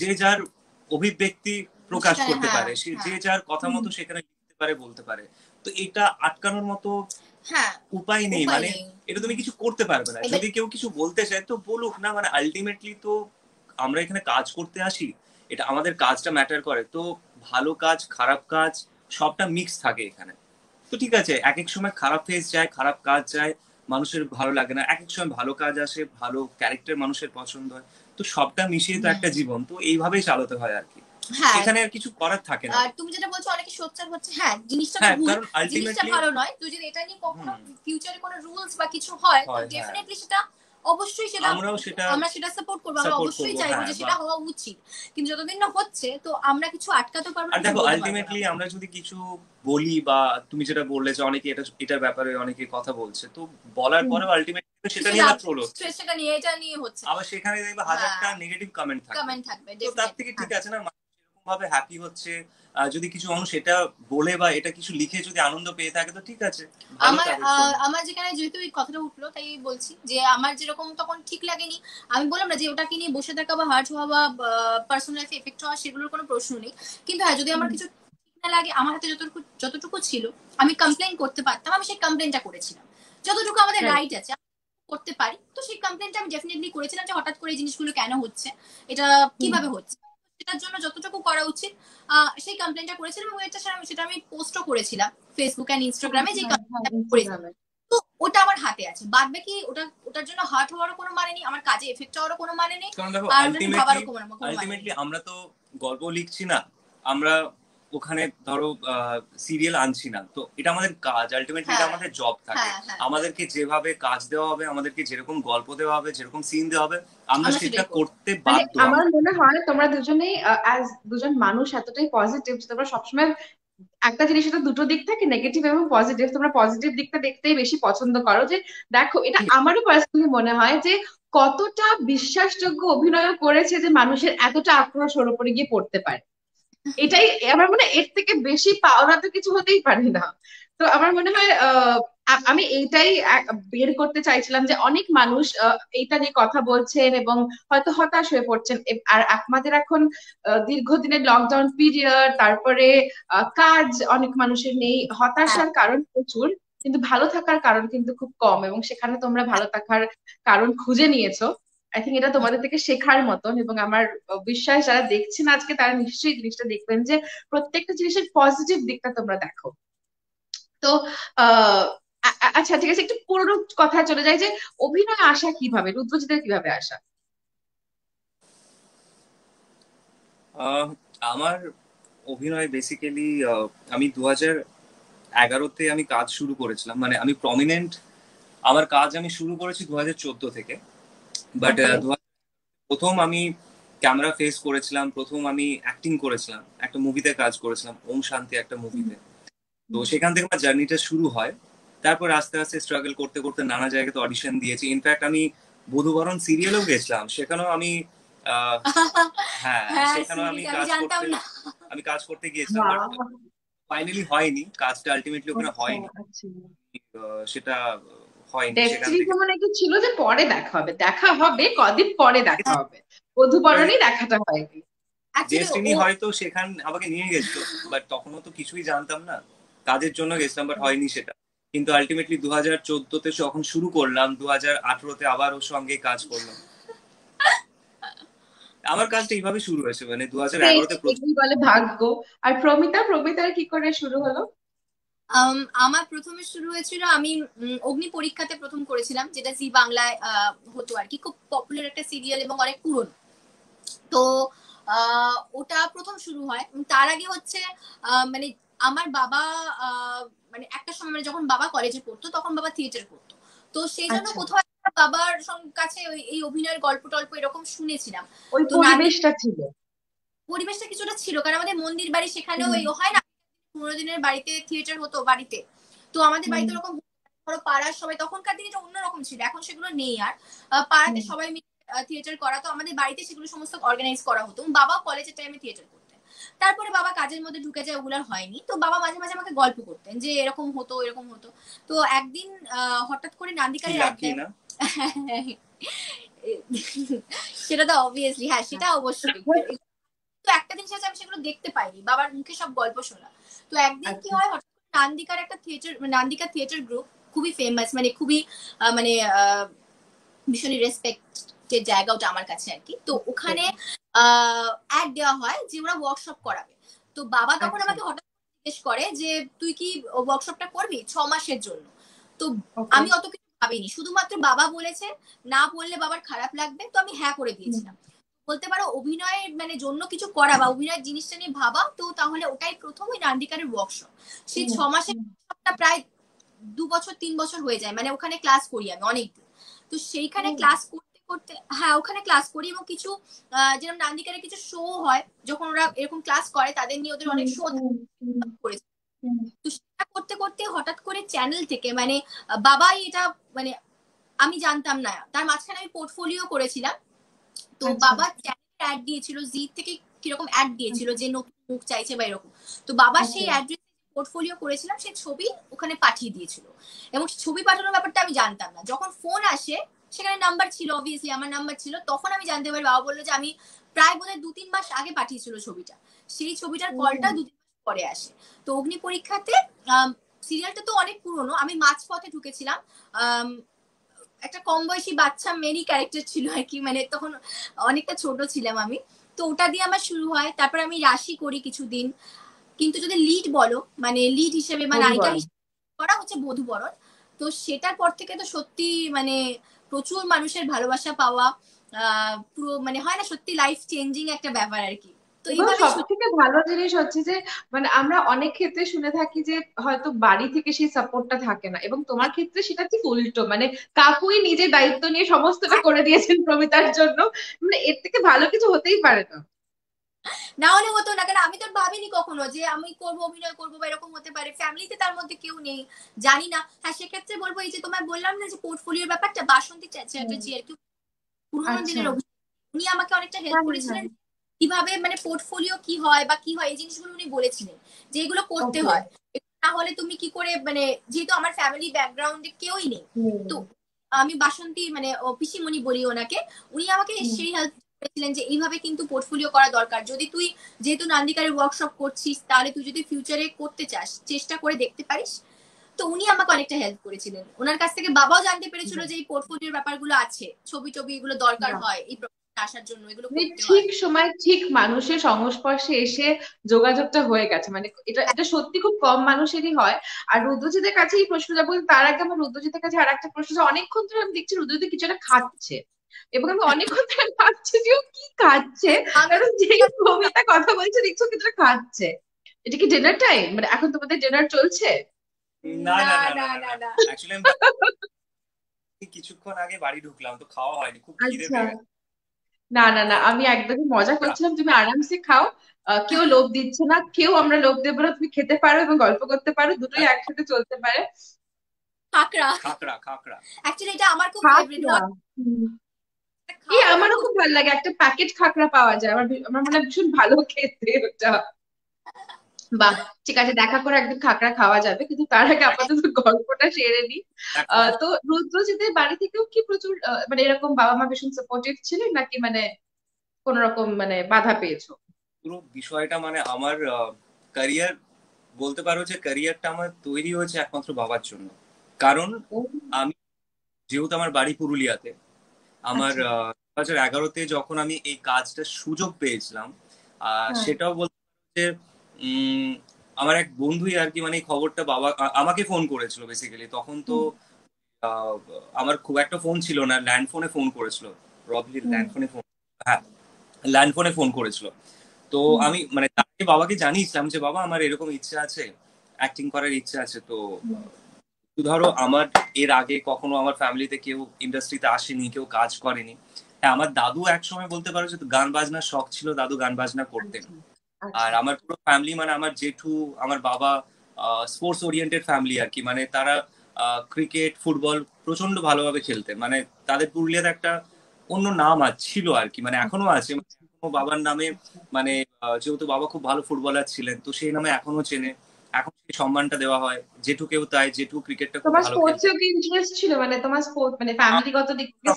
যে যার অভিব্যক্তি প্রকাশ করতে হ্যাঁ, পারে সে যে হ্যাঁ। যার কথা মতো সেখানে লিখতে পারে বলতে পারে। তো এটা আটকানোর মতো হ্যাঁ উপায় নেই মানে এটা তুমি কিছু করতে পারবে না। যদি কেউ কিছু বলতে চায় তো বলুক না মানে আলটিমেটলি তো আমরা এখানে কাজ করতে আসি এটা আমাদের কাজটা ম্যাটার করে। তো ভালো কাজ খারাপ কাজ সবটা মিক্স থাকে এখানে। তো ঠিক আছে এক এক সময় খারাপ ফেস যায় খারাপ কাজ যায় মানুষের ভালো লাগে না এক এক সময় ভালো কাজ আসে ভালো ক্যারেক্টার মানুষের পছন্দ হয় তো সবটা মিশিয়ে তো একটা জীবন তো এইভাবেই চালাতে হয় আর কি। হ্যাঁ। এখানে আর কিছু করার থাকে না। আর তুমি যেটা বলছো অনেকে সোচ্চার হচ্ছে হ্যাঁ জিনিসটা হ্যাঁ, ভুল জিনিসটা ভালো নয় তুই যদি এটা নিয়ে কখনো ফিউচারে কোনো রুলস বা কিছু হয় তো ডেফিনেটলি সেটা অবশ্যই সেটা আমরাও সেটা আমরা সেটা সাপোর্ট করব আমরা অবশ্যই চাইব যে হ্যাঁ, সেটা হওয়া উচিত। কিন্তু যতদিন না হচ্ছে তো আমরা কিছু আটকাতে পারব আর দেখো আলটিমেটলি আমরা যদি কিছু বলি বা তুমি যেটা বললে যে অনেকে এটা এটার ব্যাপারে অনেকে কথা বলছে তো বলার পরেও আলটিমেটলি সেটা নিয়ে ট্রোল হচ্ছে সেটা নিয়ে এটা নিয়ে হচ্ছে। আবার সেখানে দেখবে হাজারটা নেগেটিভ কমেন্ট থাকবে। কমেন্ট থাকবে তো তার থেকে ঠিক আছে না? ভাবে হ্যাপি হচ্ছে যদি কিছু মানুষ এটা বলে বা এটা কিছু লিখে যদি আনন্দ পেয়ে থাকে তো ঠিক আছে আমার আমার যেখানে যেহেতু এই কথাটা উঠল তাই বলছি যে আমার যেরকম তখন ঠিক লাগেনি। আমি বললাম না যে ওটাকে নিয়ে বসে থাকা বা হার্ট হওয়া বা পার্সোনাল লাইফে এফেক্ট হওয়া সেগুলোর কোনো প্রশ্ন নেই। কিন্তু হ্যাঁ যদি আমার কিছু না লাগে আমার হাতে যতটুকু যতটুকু ছিল আমি কমপ্লেন করতে পারতাম আমি সেই কমপ্লেনটা করেছিলাম। যতটুকু আমাদের রাইট আছে করতে পারি তো সেই কমপ্লেনটা আমি ডেফিনেটলি করেছিলাম যে হঠাৎ করে এই জিনিসগুলো কেন হচ্ছে এটা কীভাবে হচ্ছে? সেটার জন্য যতটুকু করা উচিত সেই কমপ্লেনটা করেছিলাম এবং এটা সেটা আমি পোস্টও করেছিলাম ফেসবুক অ্যান্ড ইনস্টাগ্রামে যে তো ওটা আমার হাতে আছে। বাদ বাকি ওটা ওটার জন্য হার্ট হওয়ারও কোনো মানে নেই আমার কাজে এফেক্ট হওয়ারও কোনো মানে নেই। আলটিমেটলি আমরা তো গল্প লিখছি না। আমরা ওখানে ধরো সিরিয়াল আনছি না। তো এটা আমাদের কাজ। আলটিমেটলি এটা হ্যাঁ। আমাদের জব থাকে। হ্যাঁ, হ্যাঁ। আমাদেরকে যেভাবে কাজ দেওয়া হবে আমাদেরকে যেরকম গল্প দেওয়া হবে যেরকম সিন দেওয়া হবে আমরা সেটা করতে মানে বাধ্য আমার মনে হয় তোমরা দুজনেই অ্যাজ দুজন মানুষ এতটাই পজিটিভ তোমরা সবসময় একটা জিনিস এটা দুটো দিক থাকে নেগেটিভ এবং পজিটিভ তোমরা পজিটিভ দিকটা দেখতেই বেশি পছন্দ করো যে দেখো এটা আমারও পার্সোনালি মনে হয় যে কতটা বিশ্বাসযোগ্য অভিনয় করেছে যে মানুষের এতটা আক্রোশ ওর উপরে গিয়ে পড়তে পারে। এটাই আমার মনে এর থেকে বেশি পাওনা তো কিছু হতেই পারে না। তো আমার মনে হয় আমি এইটাই বের করতে চাইছিলাম যে অনেক মানুষ এইটা নিয়ে কথা বলছেন এবং হয়তো হতাশ হয়ে পড়ছেন। আর আমাদের এখন দীর্ঘদিনের লকডাউন পিরিয়ড তারপরে কাজ অনেক মানুষের নেই। হতাশার কারণ প্রচুর কিন্তু ভালো থাকার কারণ কিন্তু খুব কম এবং সেখানে তোমরা ভালো থাকার কারণ খুঁজে নিয়েছো। আই থিঙ্ক এটা তোমাদের থেকে শেখার মতন এবং আমার বিশ্বাস যারা দেখছেন আজকে, তারা নিশ্চয়ই জিনিসটা দেখবেন যে প্রত্যেকটা জিনিসের পজিটিভ দিকটা তোমরা দেখো। তো আচ্ছা ঠিক আছে, একটু পুরোনো কথা চলে যায় যে অভিনয় আসা কীভাবে? রুদ্রজিতের কীভাবে আসা? আমার অভিনয় বেসিক্যালি আমি দু হাজার এগারোতে আমি কাজ শুরু করেছিলাম। মানে আমি প্রমিনেন্ট আমার কাজ আমি শুরু করেছি দু হাজার চোদ্দ থেকে। বাট uh, প্রথম আমি ক্যামেরা ফেস করেছিলাম প্রথম আমি অ্যাক্টিং করেছিলাম একটা মুভিতে কাজ করেছিলাম ওম শান্তি একটা মুভিতে তো। সেখান থেকে আমার জার্নিটা শুরু হয়। তারপর আস্তে আস্তে স্ট্রাগল করতে করতে নানা জায়গাতে অডিশন দিয়েছি। ইনফ্যাক্ট আমি বধুবরণ সিরিয়ালেও গেছিলাম। সেখানেও আমি হ্যাঁ, হ্যাঁ সেখানেও আমি কাজ করতে আমি কাজ করতে গিয়েছিলাম ফাইনালি হয়নি। কাজটা আলটিমেটলি ওখানে হয়নি। আচ্ছা। সেটা হয়নি ছিল যে পরে দেখা হবে? দেখা হবে কদিন পরে দেখা হবে? বধুবরণই দেখাটা হয়নি। ডেস্টিনি হয়তো সেখান আমাকে নিয়ে গেছিল বাট তখনও তো কিছুই জানতাম না। কাজের জন্য গেছিলাম বাট হয়নি সেটা। কিন্তু আলটিমেটলি দু হাজার চোদ্দতে যখন শুরু করলাম দু হাজার আঠারোতে আবার ওর সঙ্গে কাজ করলাম। আমার কাজটা এইভাবে শুরু হয়েছে মানে দু হাজার এগারোতে বলে ভাগ্য। আর প্রমিতা প্রমিতার কি করে শুরু হলো? আমার প্রথমে শুরু হয়েছিল আমি অগ্নি পরীক্ষাতে প্রথম করেছিলাম যেটা জি বাংলায় হতো আর কি। খুব পপুলার একটা সিরিয়াল এবং অনেক পুরনো। তো ওটা প্রথম শুরু হয়। তার আগে হচ্ছে মানে আমার বাবা মানে একটা সময় মানে যখন বাবা কলেজে পড়তো তখন বাবা থিয়েটার করতো। তো সেই জন্য আচ্ছা। কোথাও বাবার কাছে এই অভিনয়ের গল্প টল্প এরকম শুনেছিলাম। ওই পরিবেশটা ছিল। পরিবেশটা কিছুটা ছিল কারণ আমাদের মন্দির বাড়ি সেখানেও ওই হয় না দিনের বাড়িতে থিয়েটার হতো বাড়িতে। তো আমাদের বাড়িতে ওরকম ধরো পাড়ার সবাই তখনকার দিনে অন্যরকম ছিল এখন সেগুলো নেই আর। পাড়াতে সবাই মিলে থিয়েটার করা তো আমাদের বাড়িতে সেগুলো সমস্ত অর্গানাইজ করা হতো। বাবা কলেজের টাইমে থিয়েটার করতেন। তারপরে বাবা কাজের মধ্যে ঢুকে যায় ওগুলো হয়নি। তো বাবা মাঝে মাঝে আমাকে গল্প করতেন যে এরকম হতো এরকম হতো। তো একদিন হঠাৎ করে লাকি সেটা তো অবভিয়াসলি হ্যাঁ সেটা অবশ্যই। তো একটা জিনিস আছে আমি সেগুলো দেখতে পাইনি। বাবার মুখে সব গল্প শোনা। তো একদিন কি। হয় নান্দিকার একটা থিয়েটার নান্দিকা থিয়েটার গ্রুপ খুবই ফেমাস মানে খুবই মানে ভীষণই রেসপেক্টেড জায়গা ওটা আমার কাছে আর কি। তো ওখানে অ্যাড দেওয়া হয় যে ওরা ওয়ার্কশপ করাবে। তো বাবা তখন আচ্ছা। আমাকে হঠাৎ জিজ্ঞেস করে যে তুই কি ওয়ার্কশপটা করবি ছ মাসের জন্য? তো আমি অত কিছু ভাবিনি। শুধুমাত্র বাবা বলেছে না বললে বাবার খারাপ লাগবে। তো আমি হ্যাঁ করে দিয়েছিলাম। বলতে পারো অভিনয়ের মানে জন্য কিছু করা বা অভিনয়ের জিনিসটা নিয়ে ভাবা তো তাহলে ওটাই প্রথম ওই নান্দিকারের ওয়ার্কশপ সেই ছ মাসের প্রায় দু বছর তিন বছর হয়ে যায়। মানে ওখানে ক্লাস করি আমি অনেকদিন। তো সেইখানে ক্লাস করতে করতে হ্যাঁ ওখানে ক্লাস করি এবং কিছু আহ, যেরকম নান্দিকারের কিছু শো হয় যখন ওরা এরকম ক্লাস করে তাদের নিয়ে ওদের অনেক শো করেছে তো সেটা করতে করতে হঠাৎ করে চ্যানেল থেকে মানে বাবাই এটা মানে আমি জানতাম না। তার মাঝখানে আমি পোর্টফোলিও করেছিলাম। তো আচ্ছা। বাবা চ্যানেল অ্যাড দিয়েছিল জি থেকে কীরকম অ্যাড দিয়েছিল যে নতুন মুখ চাইছে বা এরকম। তো বাবা আচ্ছা। সেই অ্যাড্রেস পোর্টফোলিও করেছিলাম সেই ছবি ওখানে পাঠিয়ে দিয়েছিল। এবং ছবি পাঠানোর ব্যাপারটা আমি জানতাম না। যখন ফোন আসে সেখানে নাম্বার ছিল অবভিয়াসলি আমার নাম্বার ছিল তখন আমি জানতে পারি বাবা বলল যে আমি প্রায় বোধহয় দু তিন মাস আগে পাঠিয়েছিল ছবিটা। সেই ছবিটার কলটা দু তিন মাস পরে আসে। তো অগ্নি পরীক্ষাতে সিরিয়ালটা তো অনেক পুরনো। আমি মাঝপথে ঢুকেছিলাম। একটা কম বয়সী বাচ্চা মেরি ক্যারেক্টার ছিল আর কি মানে তখন অনেকটা ছোট ছিলাম আমি। তো ওটা দিয়ে আমার শুরু হয় তারপর আমি রাশি করি কিছুদিন। কিন্তু যদি লিড বলো মানে লিড হিসেবে বা। হিসেবে করা হচ্ছে বধুবরণ। তো সেটার পর থেকে তো সত্যি মানে প্রচুর মানুষের ভালোবাসা পাওয়া আহ, পুরো মানে হয় না সত্যি লাইফ চেঞ্জিং একটা ব্যাপার আর কি। তো এইভাবে সব থেকে ভালো জিনিস হচ্ছে যে মানে আমরা অনেক ক্ষেত্রে শুনে থাকি যে হয়তো বাড়ি থেকে সেই সাপোর্টটা থাকে না। এবং তোমার ক্ষেত্রে সেটা ঠিক উল্টো মানে কাকুই নিজে দায়িত্ব নিয়ে সমস্তটা করে দিয়েছেন প্রমিতার জন্য। মানে এর থেকে ভালো কিছু হতেই পারে না। না হলে হতো না কেন আমি তো ভাবিনি কখনো যে আমি করব অভিনয় করব বা এরকম হতে পারে। ফ্যামিলিতে তার মধ্যে কেউ নেই জানি না। হ্যাঁ সেক্ষেত্রে বলব এই যে তোমায় বললাম না যে পোর্টফোলিওর ব্যাপারটা বাসন্তী চ্যাটার্জি আর কি। পুরোনো আচ্ছা। দিনের উনি আমাকে অনেকটা হেল্প হ্যাঁ, করেছিলেন। কীভাবে মানে পোর্টফোলিও কি হয় বা কি হয় এই জিনিসগুলো উনি বলেছিলেন যে এগুলো করতে হয়। না হলে তুমি কি করে মানে যেহেতু আমার ফ্যামিলি ব্যাকগ্রাউন্ডে কেউই নেই তো আমি বাসন্তী মানে পিসিমণি বলি ওনাকে উনি আমাকে। সেই হেল্প করেছিলেন যে এইভাবে কিন্তু পোর্টফোলিও করা দরকার। যদি তুই যেহেতু নান্দিকারের ওয়ার্কশপ করছিস তাহলে তুই যদি ফিউচারে করতে চাস চেষ্টা করে দেখতে পারিস। তো উনি আমাকে অনেকটা হেল্প করেছিলেন। ওনার কাছ থেকে বাবাও জানতে পেরেছিল যে এই পোর্টফোলিওর ব্যাপারগুলো আছে ছবি টবি এগুলো দরকার হয়। এই আসার জন্য এগুলো মানে হয় ঠিক সময় ঠিক মানুষের সংস্পর্শে এসে যোগাযোগটা হয়ে গেছে। মানে এটা এটা সত্যি খুব কম মানুষেরই হয়। আর রুদ্রজিতের কাছে এই প্রশ্নটা বলি তার আগে আমার রুদ্রজিতের কাছে আর একটা প্রশ্ন অনেকক্ষণ ধরে আমি দেখছি রুদ্রজিৎ কিছু একটা খাচ্ছে। এবং আমি অনেকক্ষণ ধরে ভাবছি যে ও কি খাচ্ছে? কারণ যেই কবিতা কথা বলছে দেখছ কিছু খাচ্ছে? এটা কি ডিনার টাইম মানে এখন তোমাদের ডিনার চলছে? না না না না, না না, না। অ্যাকচুয়ালি আমি কিছুক্ষণ আগে বাড়ি ঢুকলাম তো খাওয়া হয়নি খুব খিদে আচ্ছা। পেয়ে না না না আমি একদমই মজা করছিলাম তুমি আরামসে খাও। কেউ লোভ দিচ্ছে না কেউ আমরা লোভ দেবো না তুমি খেতে পারো এবং গল্প করতে পারো দুটোই একসাথে চলতে পারে। কাঁকড়া খাকড়া খাকড়া। অ্যাকচুয়ালি এটা আমার খুব ফেভারিট হুম। এই আমারও খুব ভালো লাগে একটা প্যাকেট খাকড়া পাওয়া যায় আমার আমার মনে হয় ভীষণ ভালো খেতে ওটা। বাহ ঠিক আছে দেখা করে একদিন খাকড়া খাওয়া যাবে কিন্তু তার আগে আপাতত গল্পটা সেরে নি। তো রুদ্রজিতের বাড়ি থেকেও কি প্রচুর মানে এরকম বাবা মা ভীষণ সাপোর্টিভ ছিলেন নাকি মানে কোন রকম মানে বাধা পেয়েছ? পুরো বিষয়টা মানে আমার ক্যারিয়ার বলতে পারো যে ক্যারিয়ারটা আমার তৈরি হয়েছে একমাত্র বাবার জন্য। কারণ আমি যেহেতু আমার বাড়ি পুরুলিয়াতে আমার আচ্ছা। দু হাজার এগারোতে যখন আমি এই কাজটার সুযোগ পেয়েছিলাম আহ, হ্যাঁ। সেটাও বলতে আমার এক বন্ধুই আর কি মানে এই খবরটা বাবা আমাকে ফোন করেছিল বেসিক্যালি তখন তো আমার খুব একটা ফোন ছিল না ল্যান্ড ফোনে ফোন করেছিল হুম। ল্যান্ড ফোনে ফোন হ্যাঁ ল্যান্ড ফোনে ফোন করেছিল। তো আমি মানে তাকে বাবাকে জানিয়েছিলাম যে বাবা আমার এরকম ইচ্ছা আছে অ্যাক্টিং করার ইচ্ছা আছে। তো। ধরো আমার এর আগে কখনো আমার ফ্যামিলিতে কেউ ইন্ডাস্ট্রিতে আসেনি কেউ কাজ করেনি। হ্যাঁ আমার দাদু এক সময় বলতে পারো যে গান বাজনার শখ ছিল দাদু গান বাজনা করতেন। আচ্ছা। আর আমার পুরো ফ্যামিলি মানে আমার জেঠু আমার বাবা স্পোর্টস ওরিয়েন্টেড ফ্যামিলি আর কি। মানে তারা ক্রিকেট ফুটবল প্রচণ্ড ভালোভাবে খেলতেন। মানে তাদের পুরুলিয়াতে একটা অন্য নাম ছিল আর কি। মানে এখনও আছে। বাবার নামে মানে যেহেতু বাবা খুব ভালো ফুটবলার ছিলেন তো সেই নামে এখনও চেনে। এখন সেই সম্মানটা দেওয়া হয়। জেঠুকেও তাই। জেঠু ক্রিকেটটা খুব তোমার ভালো স্পোর্টস কি ইন্টারেস্ট ছিল? মানে তোমার স্পোর্ট মানে ফ্যামিলিগত দিক থেকে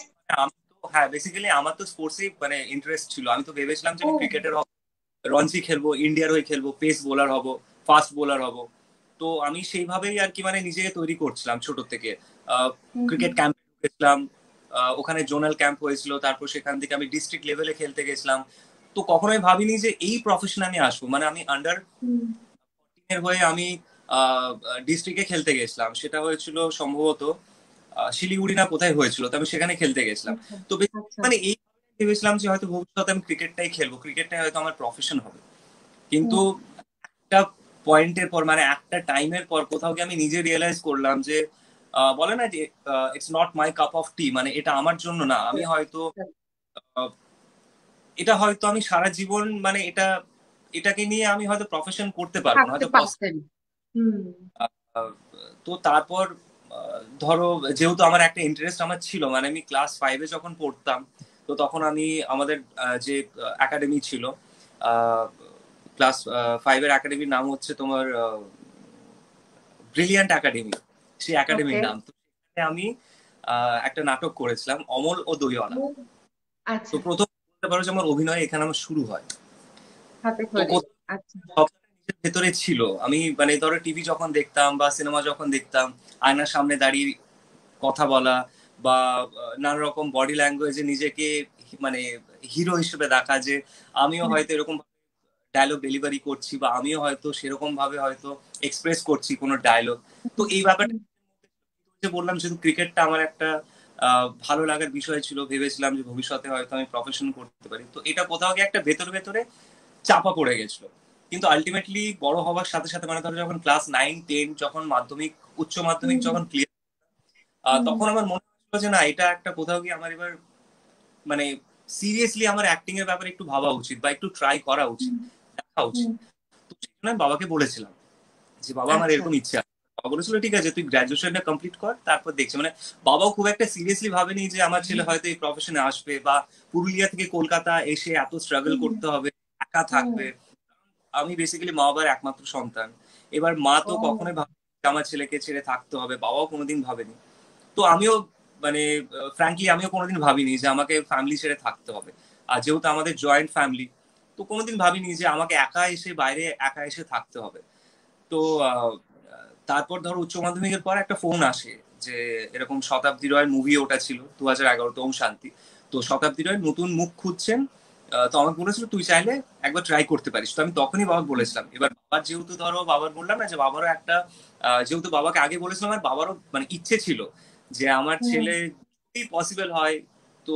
হ্যাঁ বেসিক্যালি আমার তো স্পোর্টসে মানে ইন্টারেস্ট ছিল। আমি তো ভেবেছিলাম যে। ক্রিকেটের হব। রঞ্জি খেলব ইন্ডিয়ার হয়ে খেলব পেস বোলার হব ফাস্ট বোলার হব। তো আমি সেইভাবেই আর কি মানে নিজেকে তৈরি করছিলাম ছোট থেকে। ক্রিকেট ক্যাম্পে গেছিলাম ওখানে জোনাল ক্যাম্প হয়েছিল তারপর সেখান থেকে আমি ডিস্ট্রিক্ট লেভেলে খেলতে গেছিলাম। তো কখনোই ভাবিনি যে এই প্রফেশনে আমি আসব মানে আমি আন্ডার এর হয়ে আমি ডিস্ট্রিক্টে খেলতে গেছিলাম। সেটা হয়েছিল সম্ভবত শিলিগুড়ি না কোথায় হয়েছিল তো আমি সেখানে খেলতে গেছিলাম। আচ্ছা, তো আচ্ছা। মানে এই ভেবেছিলাম যে হয়তো ভবিষ্যতে আমি ক্রিকেটটাই খেলব। ক্রিকেটটাই হয়তো আমার প্রফেশন হবে। কিন্তু একটা পয়েন্টের পর মানে একটা টাইমের পর কোথাও গিয়ে আমি নিজে রিয়েলাইজ করলাম যে বলে না যে it's not my cup of tea মানে এটা আমার জন্য না। আমি হয়তো এটা হয়তো আমি সারা জীবন মানে এটা এটাকে নিয়ে আমি হয়তো প্রফেশন করতে পারব না। হয়তো তো তারপর ধরো যেহেতু আমার একটা ইন্টারেস্ট আমার ছিল মানে আমি ক্লাস ফাইভে যখন পড়তাম তো তখন আমি আমাদের যে একাডেমি ছিল ক্লাস ফাইভের একাডেমির নাম হচ্ছে তোমার ব্রিলিয়ান্ট একাডেমি সেই একাডেমির নাম। তো আমি একটা নাটক করেছিলাম অমল ও দইওয়ালা আচ্ছা। তো প্রথম বলতে পারো যে আমার অভিনয় এখানে আমার শুরু হয়। আচ্ছা। ভেতরে ছিল। আমি মানে ধরো টিভি যখন দেখতাম বা সিনেমা যখন দেখতাম আয়নার সামনে দাঁড়িয়ে কথা বলা বা নানা রকম বডি ল্যাঙ্গুয়েজে নিজেকে মানে হিরো হিসেবে দেখা যে আমিও হয়তো এরকম ডায়লগ ডেলিভারি করছি বা আমিও হয়তো সেরকম ভাবে হয়তো এক্সপ্রেস করছি কোনো ডায়লগ তো এই ব্যাপারটা বললাম শুধু ক্রিকেটটা আমার একটা ভালো লাগার বিষয় ছিল। ভেবেছিলাম যে ভবিষ্যতে হয়তো আমি প্রফেশন করতে পারি। তো এটা কোথাও গিয়ে একটা ভেতরে ভেতরে চাপা পড়ে গেছিল। কিন্তু আলটিমেটলি বড় হওয়ার সাথে সাথে মানে ধরো যখন ক্লাস নাইন টেন যখন মাধ্যমিক উচ্চ মাধ্যমিক যখন ক্লিয়ার। তখন আমার মনে যে না এটা একটা কোথাও গিয়ে আমার এবার মানে সিরিয়াসলি আমার অ্যাক্টিং এর ব্যাপারে একটু ভাবা উচিত বা একটু ট্রাই করা উচিত দেখা উচিত। তো আমি বাবাকে বলেছিলাম যে বাবা আমার আচ্ছা। এরকম ইচ্ছা আছে। বাবা বলেছিল ঠিক আছে তুই গ্রাজুয়েশনটা কমপ্লিট কর তারপর দেখছি। মানে বাবাও খুব একটা সিরিয়াসলি ভাবেনি যে আমার ছেলে হয়তো এই প্রফেশনে আসবে বা পুরুলিয়া থেকে কলকাতা এসে এত স্ট্রাগল করতে হবে একা থাকবে। আমি বেসিক্যালি মা বাবার একমাত্র সন্তান। এবার মা তো কখনোই ভাবে আমার ছেলেকে ছেড়ে থাকতে হবে। বাবাও কোনোদিন ভাবেনি। তো আমিও মানে ফ্র্যাঙ্কলি আমিও কোনোদিন ভাবিনি যে আমাকে ফ্যামিলি ছেড়ে থাকতে হবে। আর যেহেতু আমাদের জয়েন্ট ফ্যামিলি তো কোনোদিন ভাবিনি যে আমাকে একা এসে বাইরে একা এসে থাকতে হবে। তো তারপর ধরো উচ্চ মাধ্যমিকের পর একটা ফোন আসে যে এরকম শতাব্দী রয়ের মুভি ওটা ছিল দু হাজার এগারোতে ওম শান্তি। তো শতাব্দী রয় নতুন মুখ খুঁজছেন তো আমাকে বলেছিল, তুই চাইলে একবার ট্রাই করতে পারিস। তো আমি তখনই বাবাকে বলেছিলাম। এবার বাবার যেহেতু ধরো, বাবার বললাম না যে বাবারও একটা যেহেতু বাবাকে আগে বলেছিলাম আর বাবারও মানে ইচ্ছে ছিল যে আমার ছেলে যদি পসিবল হয় তো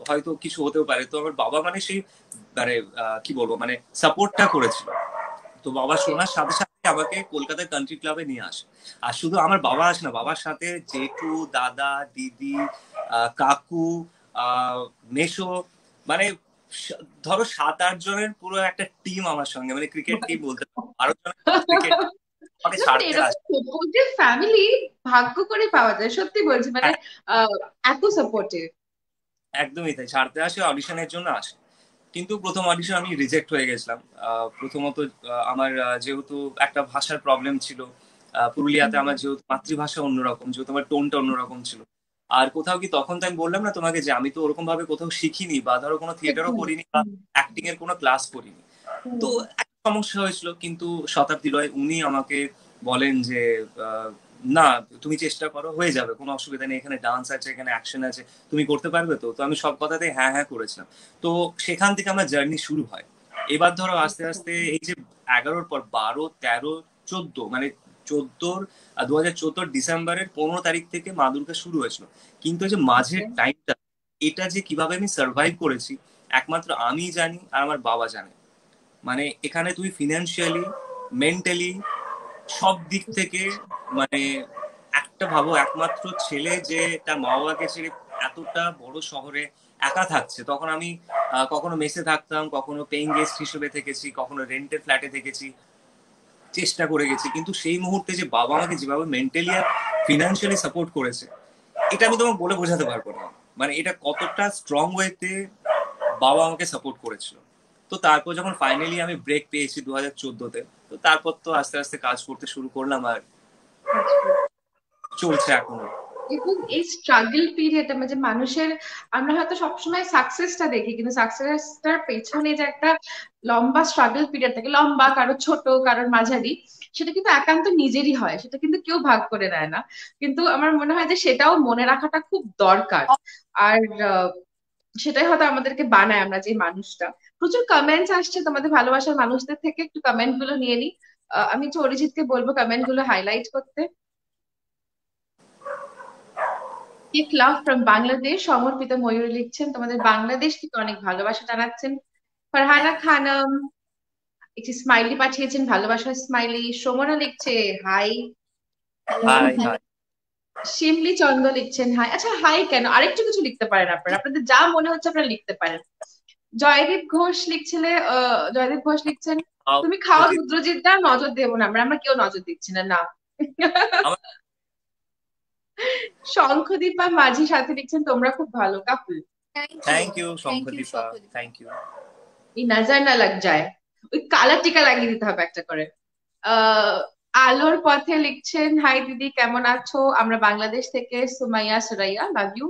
হয়তো কিছু হতেও পারে। তো আমার বাবা মানে সেই মানে কি বলব মানে সাপোর্টটা করেছিল। তো বাবা শোনার সাথে সাথে আমাকে কলকাতার কান্ট্রি ক্লাবে নিয়ে আসে। আর শুধু আমার বাবা আসে না বাবার সাথে জেঠু দাদা দিদি আহ, কাকু আহ, মেশো মানে ধরো সাত আট জনের পুরো একটা টিম আমার সঙ্গে। মানে ক্রিকেট টিম বলতে পারো। আরও ক্রিকেট আমাকে ছাড়তে আসে ফ্যামিলি ভাগ্য করে পাওয়া যায় সত্যি বলছি মানে এত সাপোর্টিভ একদমই তাই ছাড়তে আসে অডিশনের জন্য আসে। কিন্তু প্রথম অডিশন আমি রিজেক্ট হয়ে গেছিলাম। প্রথমত আমার যেহেতু একটা ভাষার প্রবলেম ছিল পুরুলিয়াতে আমার যেহেতু মাতৃভাষা অন্যরকম যেহেতু আমার টোনটা অন্যরকম ছিল। আর কোথাও কি তখন তো আমি বললাম না তোমাকে যে আমি তো ওরকম ভাবে কোথাও শিখিনি বা ধরো কোনো থিয়েটারও করিনি বা অ্যাক্টিং এর কোনো ক্লাস করিনি। তো সমস্যা হয়েছিল কিন্তু শতাব্দী রয় উনি আমাকে বলেন যে আহ, না তুমি চেষ্টা করো হয়ে যাবে কোনো অসুবিধা নেই এখানে ডান্স আছে এখানে অ্যাকশন আছে তুমি করতে পারবে তো। তো আমি সব কথাতে হ্যাঁ হ্যাঁ করেছিলাম। তো সেখান থেকে আমার জার্নি শুরু হয়। এবার ধরো আস্তে আস্তে এই যে এগারোর পর বারো তেরো চোদ্দ মানে চোদ্দোর দু হাজার চোদ্দোর ডিসেম্বরের পনেরো তারিখ থেকে মা দুর্গা শুরু হয়েছিল। কিন্তু যে মাঝের টাইমটা এটা যে কীভাবে আমি সার্ভাইভ করেছি একমাত্র আমি জানি আর আমার বাবা জানে। মানে এখানে তুমি ফিনান্সিয়ালি মেন্টালি সব দিক থেকে মানে একটা ভাবো, একমাত্র ছেলে যে তার মা বাবাকে ছেড়ে এতটা বড় শহরে একা থাকছে। তখন আমি কখনো মেসে থাকতাম, কখনো পেইং গেস্ট হিসেবে থেকেছি, কখনো রেন্টের ফ্ল্যাটে থেকেছি, চেষ্টা করে গেছি। কিন্তু সেই মুহূর্তে যে বাবা আমাকে যেভাবে মেন্টালি আর ফিনান্সিয়ালি সাপোর্ট করেছে, এটা আমি তোমাকে বলে বোঝাতে পারব না। মানে এটা কতটা স্ট্রং ওয়েতে বাবা আমাকে সাপোর্ট করেছিল। তো তারপর যখন ফাইনালি আমি ব্রেক পেয়েছি দু হাজার চোদ্দতে তো তারপর তো আস্তে আস্তে কাজ করতে শুরু করলাম আর চলছে এখনও। এবং এই স্ট্রাগল পিরিয়ড মানে মানুষের আমরা হয়তো সবসময় সাকসেসটা দেখি কিন্তু সাকসেসটার পেছনে যে একটা লম্বা স্ট্রাগল পিরিয়ড থাকে লম্বা কারও ছোট কারোর মাঝারি সেটা কিন্তু একান্ত নিজেরই হয় সেটা কিন্তু কেউ ভাগ করে নেয় না। কিন্তু আমার মনে হয় যে সেটাও মনে রাখাটা খুব দরকার। আর সেটাই হয়তো আমাদেরকে বানায় আমরা যে মানুষটা। প্রচুর কমেন্টস আসছে তোমাদের ভালোবাসার মানুষদের থেকে, একটু কমেন্টগুলো নিয়ে নিই। আমি একটু অরিজিৎকে বলব কমেন্টগুলো হাইলাইট করতে। কিক লাভ ফ্রম বাংলাদেশ সমর্পিত ময়ূর লিখছেন। তোমাদের বাংলাদেশ থেকে অনেক ভালোবাসা জানাচ্ছেন। ফারহানা খানম, একটি স্মাইলি পাঠিয়েছেন, ভালোবাসার স্মাইলি সোমনা লিখছে হাই শিমলি চন্দ লিখছেন হাই আচ্ছা হাই কেন? আরেকটু কিছু লিখতে পারেন আপনারা। আপনাদের যা মনে হচ্ছে আপনারা লিখতে পারেন। জয়দীপ ঘোষ লিখছিলে জয়দীপ ঘোষ লিখছেন তুমি খাওয়া রুদ্রজিৎ দা নজর দেবো না আমরা আমরা কেউ নজর দিচ্ছি না না। শঙ্খদীপা মাঝি সাথে লিখছেন তোমরা খুব ভালো couple. Thank you Shankhadipa. Thank you এই নজর না লাগ যায়। ওই কালার টিকা লাগিয়ে দিতে হবে একটা করে। আলোর পথে লিখছেন হাই দিদি কেমন আছো? আমরা বাংলাদেশ থেকে Sumaiya Suraiya love you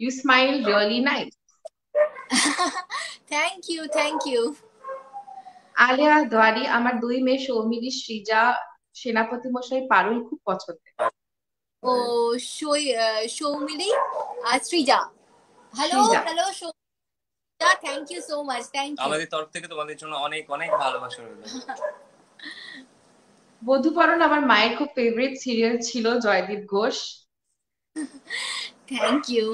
you smile really nice thank you thank you Alia Doyari আমার দুই মেয়ে সৌমিলি সৃজা সেনাপতি মশাই পারুল খুব পছন্দের। ও সৌমিলি আর Srija hello hello thank you so much thank you আমাদের তরফ থেকে তোমাদের জন্য অনেক অনেক ভালোবাসা রইল। বধুপরণ আমার মায়ের খুব ফেভারিট সিরিয়াল ছিল জয়দীপ ঘোষ। থ্যাংক ইউ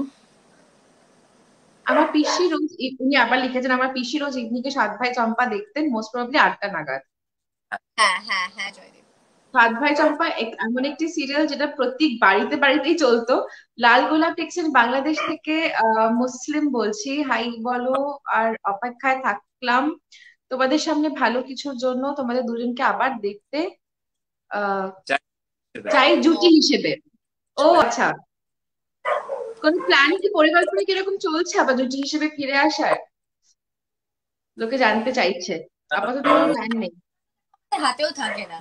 আমার পিসি রোজ উনি আবার লিখেছেন আমার পিসি রোজ ইভিনিংকে সাত ভাই চম্পা দেখতেন মোস্ট প্রবলি আটটা নাগাদ। হ্যাঁ হ্যাঁ হ্যাঁ জয়দীপ। সাত ভাই চম্পা এমন একটি সিরিয়াল যেটা প্রত্যেক বাড়িতে বাড়িতেই চলতো। লাল গোলাপ লিখছেন বাংলাদেশ থেকে মুসলিম বলছি হাই বলো আর অপেক্ষায় থাকলাম। তোমাদের সামনে ভালো কিছুর জন্য তোমাদের দুজনকে আবার দেখতে। চাই জুটি হিসেবে। ও আচ্ছা। কোন প্ল্যান কি পরিকল্পনা কীরকম চলছে আবার জুটি হিসেবে ফিরে আসার? লোকে জানতে চাইছে। আপাতত কোনো প্ল্যান নেই। হাতেও থাকে না।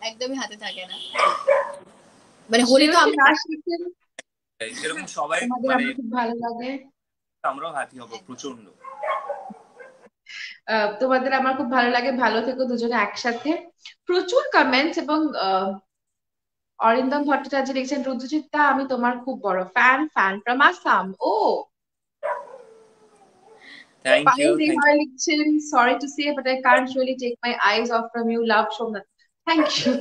একদমই হাতে থাকে না। মানে হলে তো আমরা সেরকম সবাই মানে খুব ভালো লাগে। আমরাও হাতি হব প্রচণ্ড তোমাদের আমার খুব ভালো লাগে। ভালো থেকো দুজনে একসাথে। প্রচুর কমেন্টস এবং অরিন্দম ভট্টাচার্য লিখছেন রুদ্রজিৎ দা আমি তোমার খুব বড় ফ্যান ফ্যান ফ্রম আসাম ও। Thank you. লিখছেন sorry to say but I can't really take my eyes off from you love Somnath thank you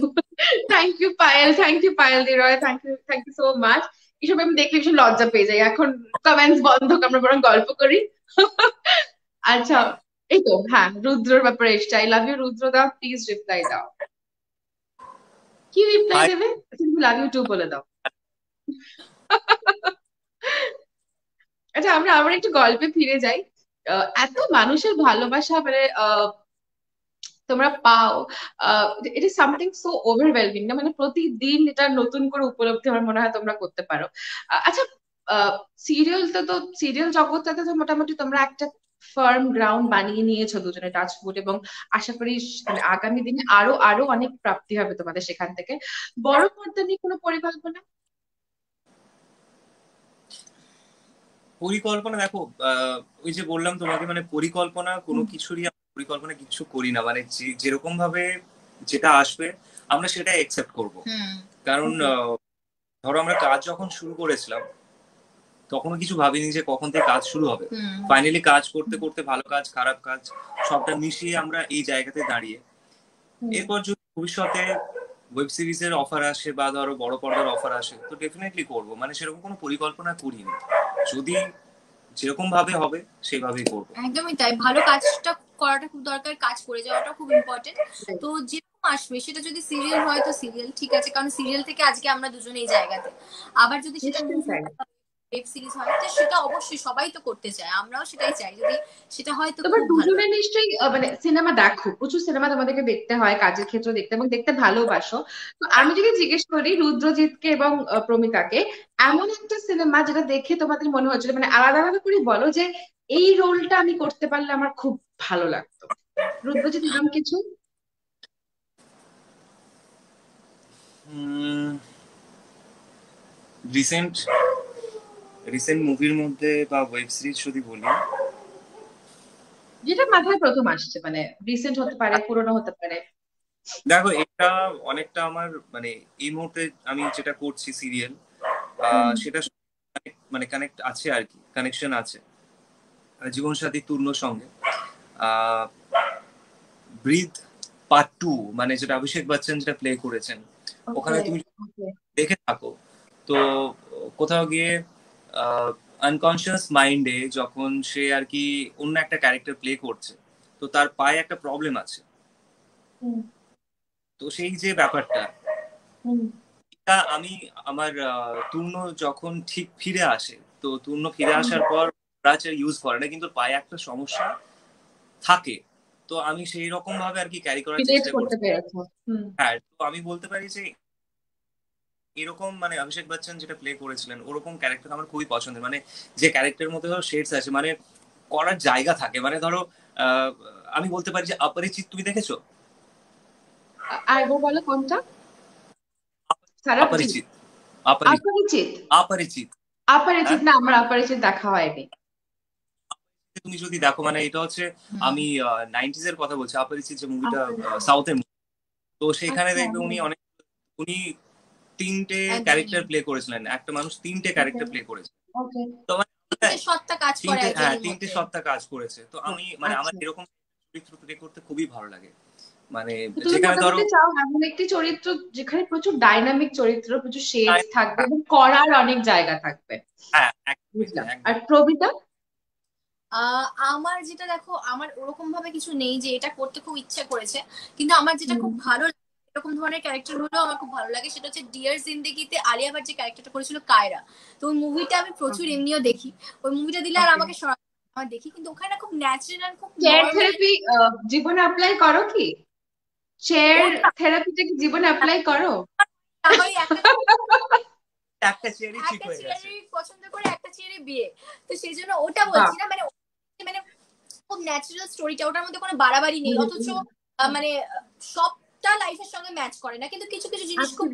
thank you Payel thank you Payel di Roy thank you thank you so much এসব আমি দেখলে ভীষণ লজ্জা পেয়ে যাই। এখন comments বন্ধ আমরা বরং গল্প করি। আচ্ছা এই তো হ্যাঁ রুদ্রর ব্যাপারে এসছে। আই লাভ ইউ রুদ্র দাও প্লিজ রিপ্লাই দাও। কি রিপ্লাই দেবে? তুমি লাভ ইউ টু বলে দাও। আচ্ছা আমরা আবার একটু গল্পে ফিরে যাই। এত মানুষের ভালোবাসা মানে তোমরা পাও। It is something so overwhelming না? মানে প্রতিদিন এটা নতুন করে উপলব্ধি আমার মনে হয় তোমরা করতে পারো। আচ্ছা সিরিয়ালটা তো সিরিয়াল জগৎটাতে তো মোটামুটি তোমরা একটা ফার্ম গ্রাউন্ড বানিয়ে নিয়েছো দুজনে টাচফুট এবং আশা করি মানে আগামী দিনে আরও আরও অনেক প্রাপ্তি হবে তোমাদের সেখান থেকে। বড় পর্দা নিয়ে কোনো পরিকল্পনা? পরিকল্পনা দেখো ওই যে বললাম তোমাকে মানে পরিকল্পনা কোনো কিছুরই পরিকল্পনা কিছু করি না। মানে যেরকম ভাবে যেটা আসবে আমরা সেটা একসেপ্ট করব। কারণ ধরো আমরা কাজ যখন শুরু করেছিলাম তখনও কিছু ভাবিনি যে কখন থেকে কাজ শুরু হবে। ফাইনালি কাজ করতে করতে ভালো কাজ খারাপ কাজ সবটা মিশিয়ে আমরা এই জায়গাতে দাঁড়িয়ে। এরপর যদি ভবিষ্যতে ওয়েব সিরিজের অফার আসে বা ধরো বড় পর্দার অফার আসে তো ডেফিনেটলি করব। মানে সেরকম কোনো পরিকল্পনা করিনি। যদি যেরকম ভাবে হবে সেভাবেই করব। একদমই তাই। ভালো কাজটা করাটা খুব দরকার কাজ করে যাওয়াটা খুব ইম্পর্টেন্ট তো যেরকম আসবে সেটা যদি সিরিয়াল হয় তো সিরিয়াল ঠিক আছে। কারণ সিরিয়াল থেকে আজকে আমরা দুজনে এই জায়গাতে। আবার যদি সেটা ওয়েব সিরিজ হয় তো সেটা অবশ্যই সবাই তো করতে চায় আমরাও সেটাই চাই যদি সেটা হয় তো তোমার দুজনে নিশ্চয়ই মানে সিনেমা দেখো প্রচুর সিনেমা তোমাদেরকে দেখতে হয় কাজের ক্ষেত্রে দেখতে এবং দেখতে ভালোবাসো তো আমি যদি জিজ্ঞেস করি রুদ্রজিৎকে এবং প্রমিতাকে এমন একটা সিনেমা যেটা দেখে তোমাদের মনে হচ্ছিল মানে আলাদা আলাদা করে বলো যে এই রোলটা আমি করতে পারলে আমার খুব ভালো লাগতো। রুদ্রজিৎ এরকম কিছু? রিসেন্ট রিসেন্ট মুভির মধ্যে বা ওয়েব সিরিজ যদি বলি? যেটা মাথায় প্রথম আসছে মানে রিসেন্ট হতে পারে পুরনো হতে পারে। দেখো এটা অনেকটা আমার মানে এই মুহূর্তে আমি যেটা করছি সিরিয়াল সেটা মানে কানেক্ট আছে আর কি কানেকশন আছে। জীবন সাথী তূর্ণর সঙ্গে। ব্রিথ পার্ট টু মানে যেটা অভিষেক বচ্চন যেটা প্লে করেছেন ওখানে তুমি দেখে থাকো। তো কোথাও গিয়ে আনকনসিয়াস মাইন্ডে যখন সে আর কি অন্য একটা ক্যারেক্টার প্লে করছে তো তার পায়ে একটা প্রবলেম আছে। তো সেই যে ব্যাপারটা আমি আমার তূর্ণ যখন ঠিক ফিরে আসে তো তূর্ণ ফিরে আসার পর ব্রাচার ইউজ করে না কিন্তু পায়ে একটা সমস্যা থাকে। তো আমি সেই রকম ভাবে আর কি ক্যারি করার চেষ্টা করছি। হ্যাঁ তো আমি বলতে পারি যে এরকম মানে অভিষেক বচ্চন যেটা প্লে করেছিলেন ওরকম ক্যারেক্টার আমার খুবই পছন্দের। মানে যে ক্যারেক্টারের মধ্যে ধরো শেডস আছে মানে করার জায়গা থাকে। মানে ধরো আমি বলতে পারি যে অপরিচিত তুমি দেখেছ? আরেকবার বলো কোনটা? অপরিচিত। অপরিচিত? অপরিচিত। অপরিচিত না আমার অপরিচিত দেখা হয়নি। তুমি যদি দেখো মানে এটা হচ্ছে আমি নাইনটিজ এর কথা বলছি অপরিচিত যে মুভিটা সাউথের তো সেখানে আচ্ছা। দেখবে উনি অনেক উনি তিনটে ক্যারেক্টার প্লে করেছিলেন। একটা মানুষ তিনটে ক্যারেক্টার প্লে করেছে। তো হ্যাঁ তিনটে সত্তা কাজ করেছে। তো আমি মানে আমার আচ্ছা। এরকম চরিত্র প্লে করতে খুবই ভালো লাগে। মানে যেখানে ধরো এমন একটি চরিত্র যেখানে প্রচুর ডাইনামিক চরিত্র প্রচুর শেড থাকবে এবং করার অনেক জায়গা থাকবে। হ্যাঁ আর প্রবিতা? আমার যেটা দেখো আমার ওরকম ভাবে কিছু নেই যে এটা করতে খুব ইচ্ছে করেছে। কিন্তু আমার যেটা খুব ভালো এরকম ধরনের ক্যারেক্টার হলেও আমার খুব ভালো লাগে। সেটা হচ্ছে ডিয়ার জিন্দেগিতে আলিয়া ভাট যে ক্যারেক্টারটা করেছিল কায়রা তো ওই মুভিটা আমি প্রচুর এমনিও দেখি। ওই মুভিটা দিলে আর আমাকে আমার দেখি। কিন্তু ওখানে খুব ন্যাচারাল খুব চেয়ার থেরাপি জীবনে অ্যাপ্লাই করো কি? চেয়ার থেরাপিটা কি জীবনে অ্যাপ্লাই করো? একটা চেয়ারই ঠিক হয়ে গেছে। পছন্দ করে একটা চেয়ারে বিয়ে। তো সেই জন্য ওটা বলছি না মানে মানে খুব ন্যাচারাল স্টোরিটা ওটার মধ্যে কোনো বাড়াবাড়ি নেই। অথচ মানে সব সবটা লাইফের সঙ্গে ম্যাচ করে না। কিন্তু কিছু কিছু জিনিস খুব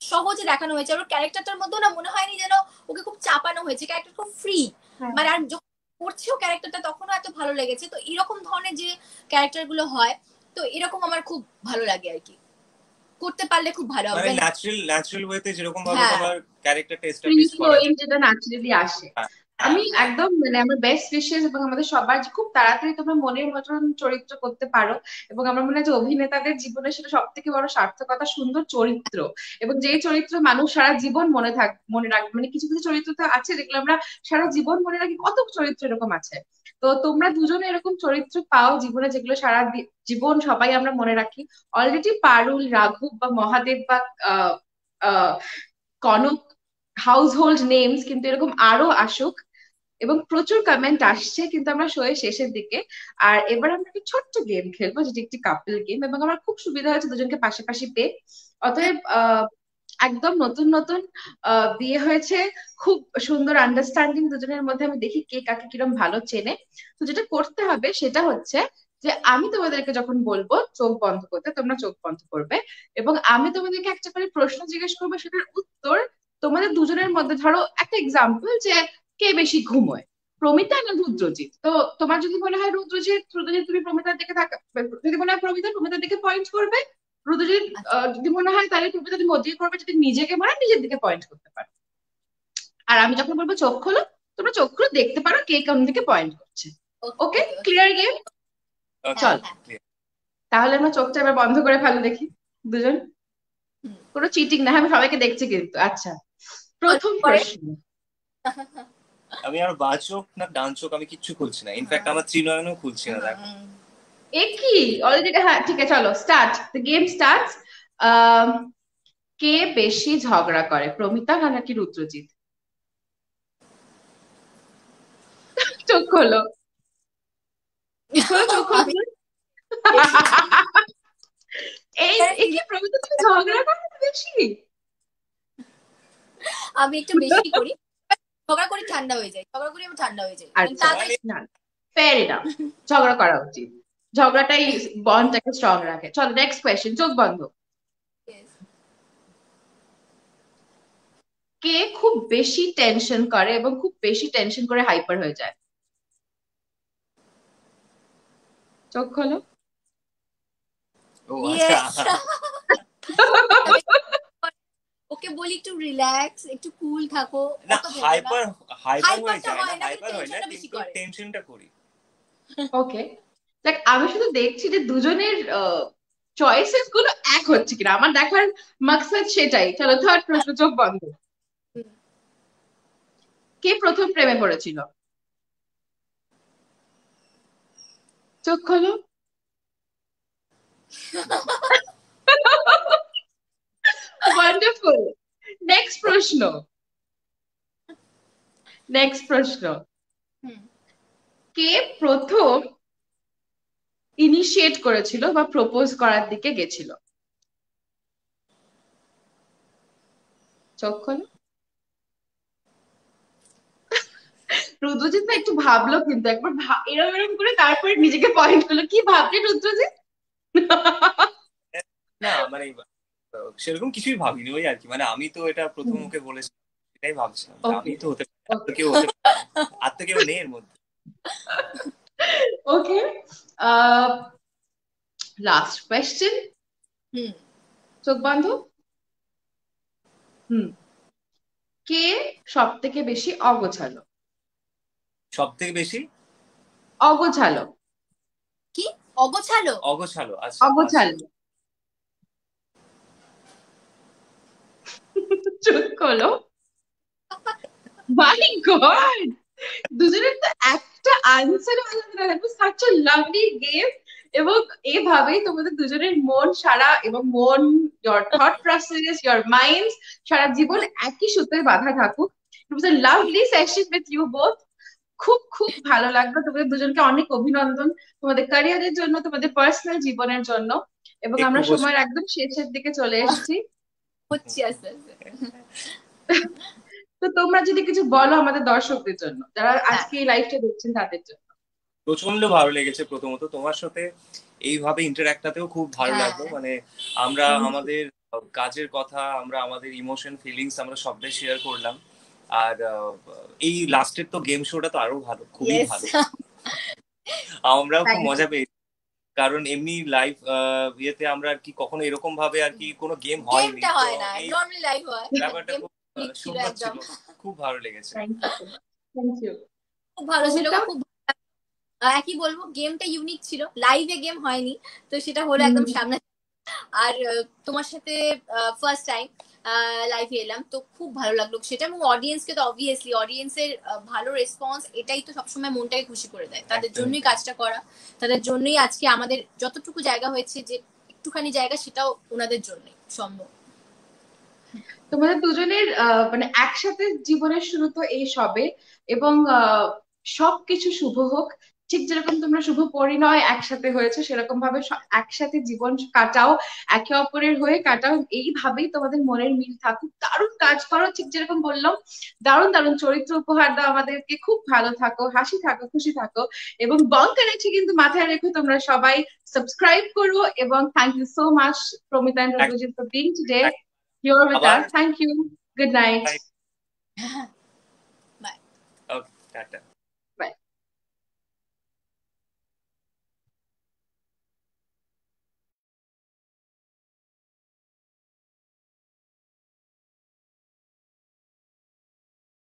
সহজে দেখানো হয়েছে। ওর ক্যারেক্টারটার মধ্যেও না মনে হয়নি যেন ওকে খুব চাপানো হয়েছে। ক্যারেক্টার খুব ফ্রি মানে আর যখন করছেও ক্যারেক্টারটা তখনও এত ভালো লেগেছে। তো এরকম ধরনের যে ক্যারেক্টারগুলো হয় তো এরকম আমার খুব ভালো লাগে আর কি। করতে পারলে খুব ভালো হবে। ন্যাচারাল ন্যাচারাল ওয়েতে যেরকম ভাবে তোমার ক্যারেক্টারটা এস্টাবলিশ করা। যেটা ন্যাচারালি আসে। আমি একদম মানে আমার বেস্ট উইশেস এবং আমাদের সবার খুব তাড়াতাড়ি তোমরা মনের মতন চরিত্র করতে পারো এবং আমার মনে হয় যে অভিনেতাদের জীবনে সেটা সব থেকে বড় সার্থকতা সুন্দর চরিত্র এবং যে চরিত্র মানুষ সারা জীবন মনে থাক, মনে রাখবে মানে কিছু কিছু চরিত্র তো আছে যেগুলো আমরা সারা জীবন মনে রাখি, কত চরিত্র এরকম আছে? তো তোমরা দুজনে এরকম চরিত্র পাও জীবনে যেগুলো সারা জীবন সবাই আমরা মনে রাখি। অলরেডি পারুল রাঘব বা মহাদেব বা কনক হাউস হোল্ড নেমস কিন্তু এরকম আরও আসুক। এবং প্রচুর কমেন্ট আসছে, কিন্তু আমরা শোয়ের শেষের দিকে। আর এবার আমরা একটা ছোট্ট গেম খেলব, যেটি একটি কাপল গেম এবং আমার খুব সুবিধা হয়েছে দুজনকে পাশাপাশি পেয়ে। অতএব একদম নতুন নতুন বিয়ে হয়েছে, খুব সুন্দর আন্ডারস্ট্যান্ডিং দুজনের মধ্যে। আমি দেখি কে কাকে কিরম ভালো চেনে। তো যেটা করতে হবে সেটা হচ্ছে যে, আমি তোমাদেরকে যখন বলব চোখ বন্ধ করতে, তোমরা চোখ বন্ধ করবে এবং আমি তোমাদেরকে একটা করে প্রশ্ন জিজ্ঞেস করব, সেটার উত্তর তোমাদের দুজনের মধ্যে। ধরো একটা এক্সাম্পল যে কে বেশি ঘুমোয়? প্রমিতা না রুদ্রজিৎ? তো তোমার যদি মনে হয় রুদ্রজিৎ রুদ্রজিৎ তুমি প্রমিতার দিকে থাকা যদি মনে হয় প্রমিতা প্রমিতার দিকে পয়েন্ট করবে। রুদ্রজিৎ যদি মনে হয় তাহলে প্রমিতা তুমি ওদিকে করবে যদি নিজেকে মনে হয় নিজের দিকে পয়েন্ট করতে পারো। আর আমি যখন বলব চোখ খোলো তোমরা চোখ খুলে দেখতে পারো কে কোন দিকে পয়েন্ট করছে। ওকে ক্লিয়ার গেম চল। তাহলে আমরা চোখটা এবার বন্ধ করে ফেলো দেখি দুজন। কোনো চিটিং না আমি সবাইকে দেখছি কিন্তু। আচ্ছা। প্রথম প্রশ্ন। আমি আর বাঁ চোখ না ডান চোখ আমি কিচ্ছু খুলছি না। ইনফ্যাক্ট আমার ত্রিনয়নও খুলছি না দেখো। এ কি? অলরেডি হ্যাঁ ঠিক আছে চলো স্টার্ট দ্য গেম স্টার্টস কে বেশি ঝগড়া করে প্রমিতা না নাকি রুদ্রজিৎ? চোখ খোলো। চোখ খোলো এই কি প্রমিতা তুমি ঝগড়া করো বেশি? আমি একটু বেশি করি। ঝগড়া করি ঠান্ডা হয়ে যায় ঝগড়া করি আমি ঠান্ডা হয়ে যায়। আচ্ছা ফেয়ার ইনাফ ঝগড়া করা উচিত। ঝগড়াটাই বন্ডটাকে স্ট্রং রাখে। চলো নেক্সট কোয়েশ্চেন চোখ বন্ধ। কে খুব বেশি টেনশন করে এবং খুব বেশি টেনশন করে হাইপার হয়ে যায়? চোখ খোলো। ওকে বলি একটু রিল্যাক্স একটু কুল থাকো না হাইপার হাইপার হয়ে যায় না হাইপার হয় না কিন্তু টেনশনটা করি। ওকে দেখ আমি শুধু দেখছি যে দুজনের চয়েসেসগুলো এক হচ্ছে কিনা। আমার দেখার মাকসাদ সেটাই। চলো থার্ড প্রশ্ন চোখ বন্ধ। কে প্রথম প্রেমে পড়েছিল? চোখ খোলো। ওয়ান্ডারফুল নেক্সট প্রশ্ন. নেক্সট প্রশ্ন. কে প্রথম ইনিশিয়েট করেছিল বা প্রপোজ করার দিকে গেছিল? চোখ খোলো। রুদ্রজিৎ না একটু ভাবলো কিন্তু একবার এরম এরম করে তারপরে নিজেকে পয়েন্ট করল। কি ভাবলি রুদ্রজিৎ? না মানে সেরকম কিছুই ভাবিনি। ওই আর কি মানে আমি তো এটা প্রথম ওকে বলেছি এটাই ভাবছিলাম আমি তো হতে পারি কেউ হতে আর তো কেউ নেই এর মধ্যে। Okay last question hmm. চোখ বন্ধ? হুম। কে সব থেকে বেশি অগোছালো? সব থেকে বেশি? অগোছালো। কি? অগোছালো? অগোছালো আচ্ছা। অগোছালো। চোখ খোলো মাই গড দুজনের তো একটা আনসার আলাদা সাচ আ লাভলি গেম এবং এভাবেই তোমাদের দুজনের মন সারা এবং মন your thought process your mind সারা জীবন একই সূত্রে বাধা থাকুক। It was a lovely session with you both খুব খুব ভালো লাগল তোমাদের দুজনকে অনেক অভিনন্দন তোমাদের ক্যারিয়ারের জন্য তোমাদের পার্সোনাল জীবনের জন্য। এবং আমরা সময়ের একদম শেষের দিকে চলে এসেছি। হচ্ছে আস্তে আস্তে। তো তোমরা যদি কিছু বলো আমাদের দর্শকদের জন্য যারা আজকে এই লাইভটা দেখছেন তাদের জন্য। প্রচণ্ড ভালো লেগেছে প্রথমত। তোমার সাথে এইভাবে ইন্টারাক্টাতেও খুব ভালো লাগল। মানে আমরা আমাদের কাজের কথা আমরা আমাদের ইমোশন ফিলিংস আমরা সবটাই শেয়ার করলাম। আর এই লাস্টের তো গেম শোটা তো আরও ভালো খুবই ভালো। আমরাও খুব মজা পেয়েছি। কারণ এমনি লাইভ ইয়েতে আমরা আর কি কখনো এরকম ভাবে আর কি কোনো গেম হয়নি। হয় না নরমালি লাইভ হয়। ব্যাপারটা খুব সুন্দর ছিল খুব ভালো লেগেছে। খুব ভালো ছিল খুব একই বলব? গেমটা ইউনিক ছিল। লাইভে গেম হয়নি তো সেটা হলো একদম সামনে। আর তোমার সাথে ফার্স্ট টাইম লাইভে এলাম। তো খুব ভালো লাগল সেটা এবং অডিয়েন্সকে তো অবভিয়াসলি অডিয়েন্সের ভালো রেসপন্স এটাই তো সবসময় মনটাকে খুশি করে দেয়। তাদের জন্যই কাজটা করা তাদের জন্যই আজকে আমাদের যতটুকু জায়গা হয়েছে যে একটুখানি জায়গা সেটাও ওনাদের জন্যই সম্ভব। তোমাদের দুজনের মানে একসাথে জীবনের শুরু তো এই সবে এবং সবকিছু শুভ হোক। ঠিক যেরকম তোমরা শুভ পরিণয় একসাথে হয়েছে সেরকম ভাবে একসাথে জীবন কাটাও একে অপরের হয়ে কাটাও এইভাবেই তোমাদের মনের মিল থাকুক দারুণ কাজ করো ঠিক যেরকম বললাম দারুণ দারুণ চরিত্র উপহার দাও আমাদেরকে খুব ভালো থাকো হাসি থাকো খুশি থাকো এবং বঙ্কা রেখে কিন্তু মাথায় রেখো তোমরা সবাই সাবস্ক্রাইব করো এবং thank you so much Pramita here with us. Thank you. Good night. Bye. Okay, tata.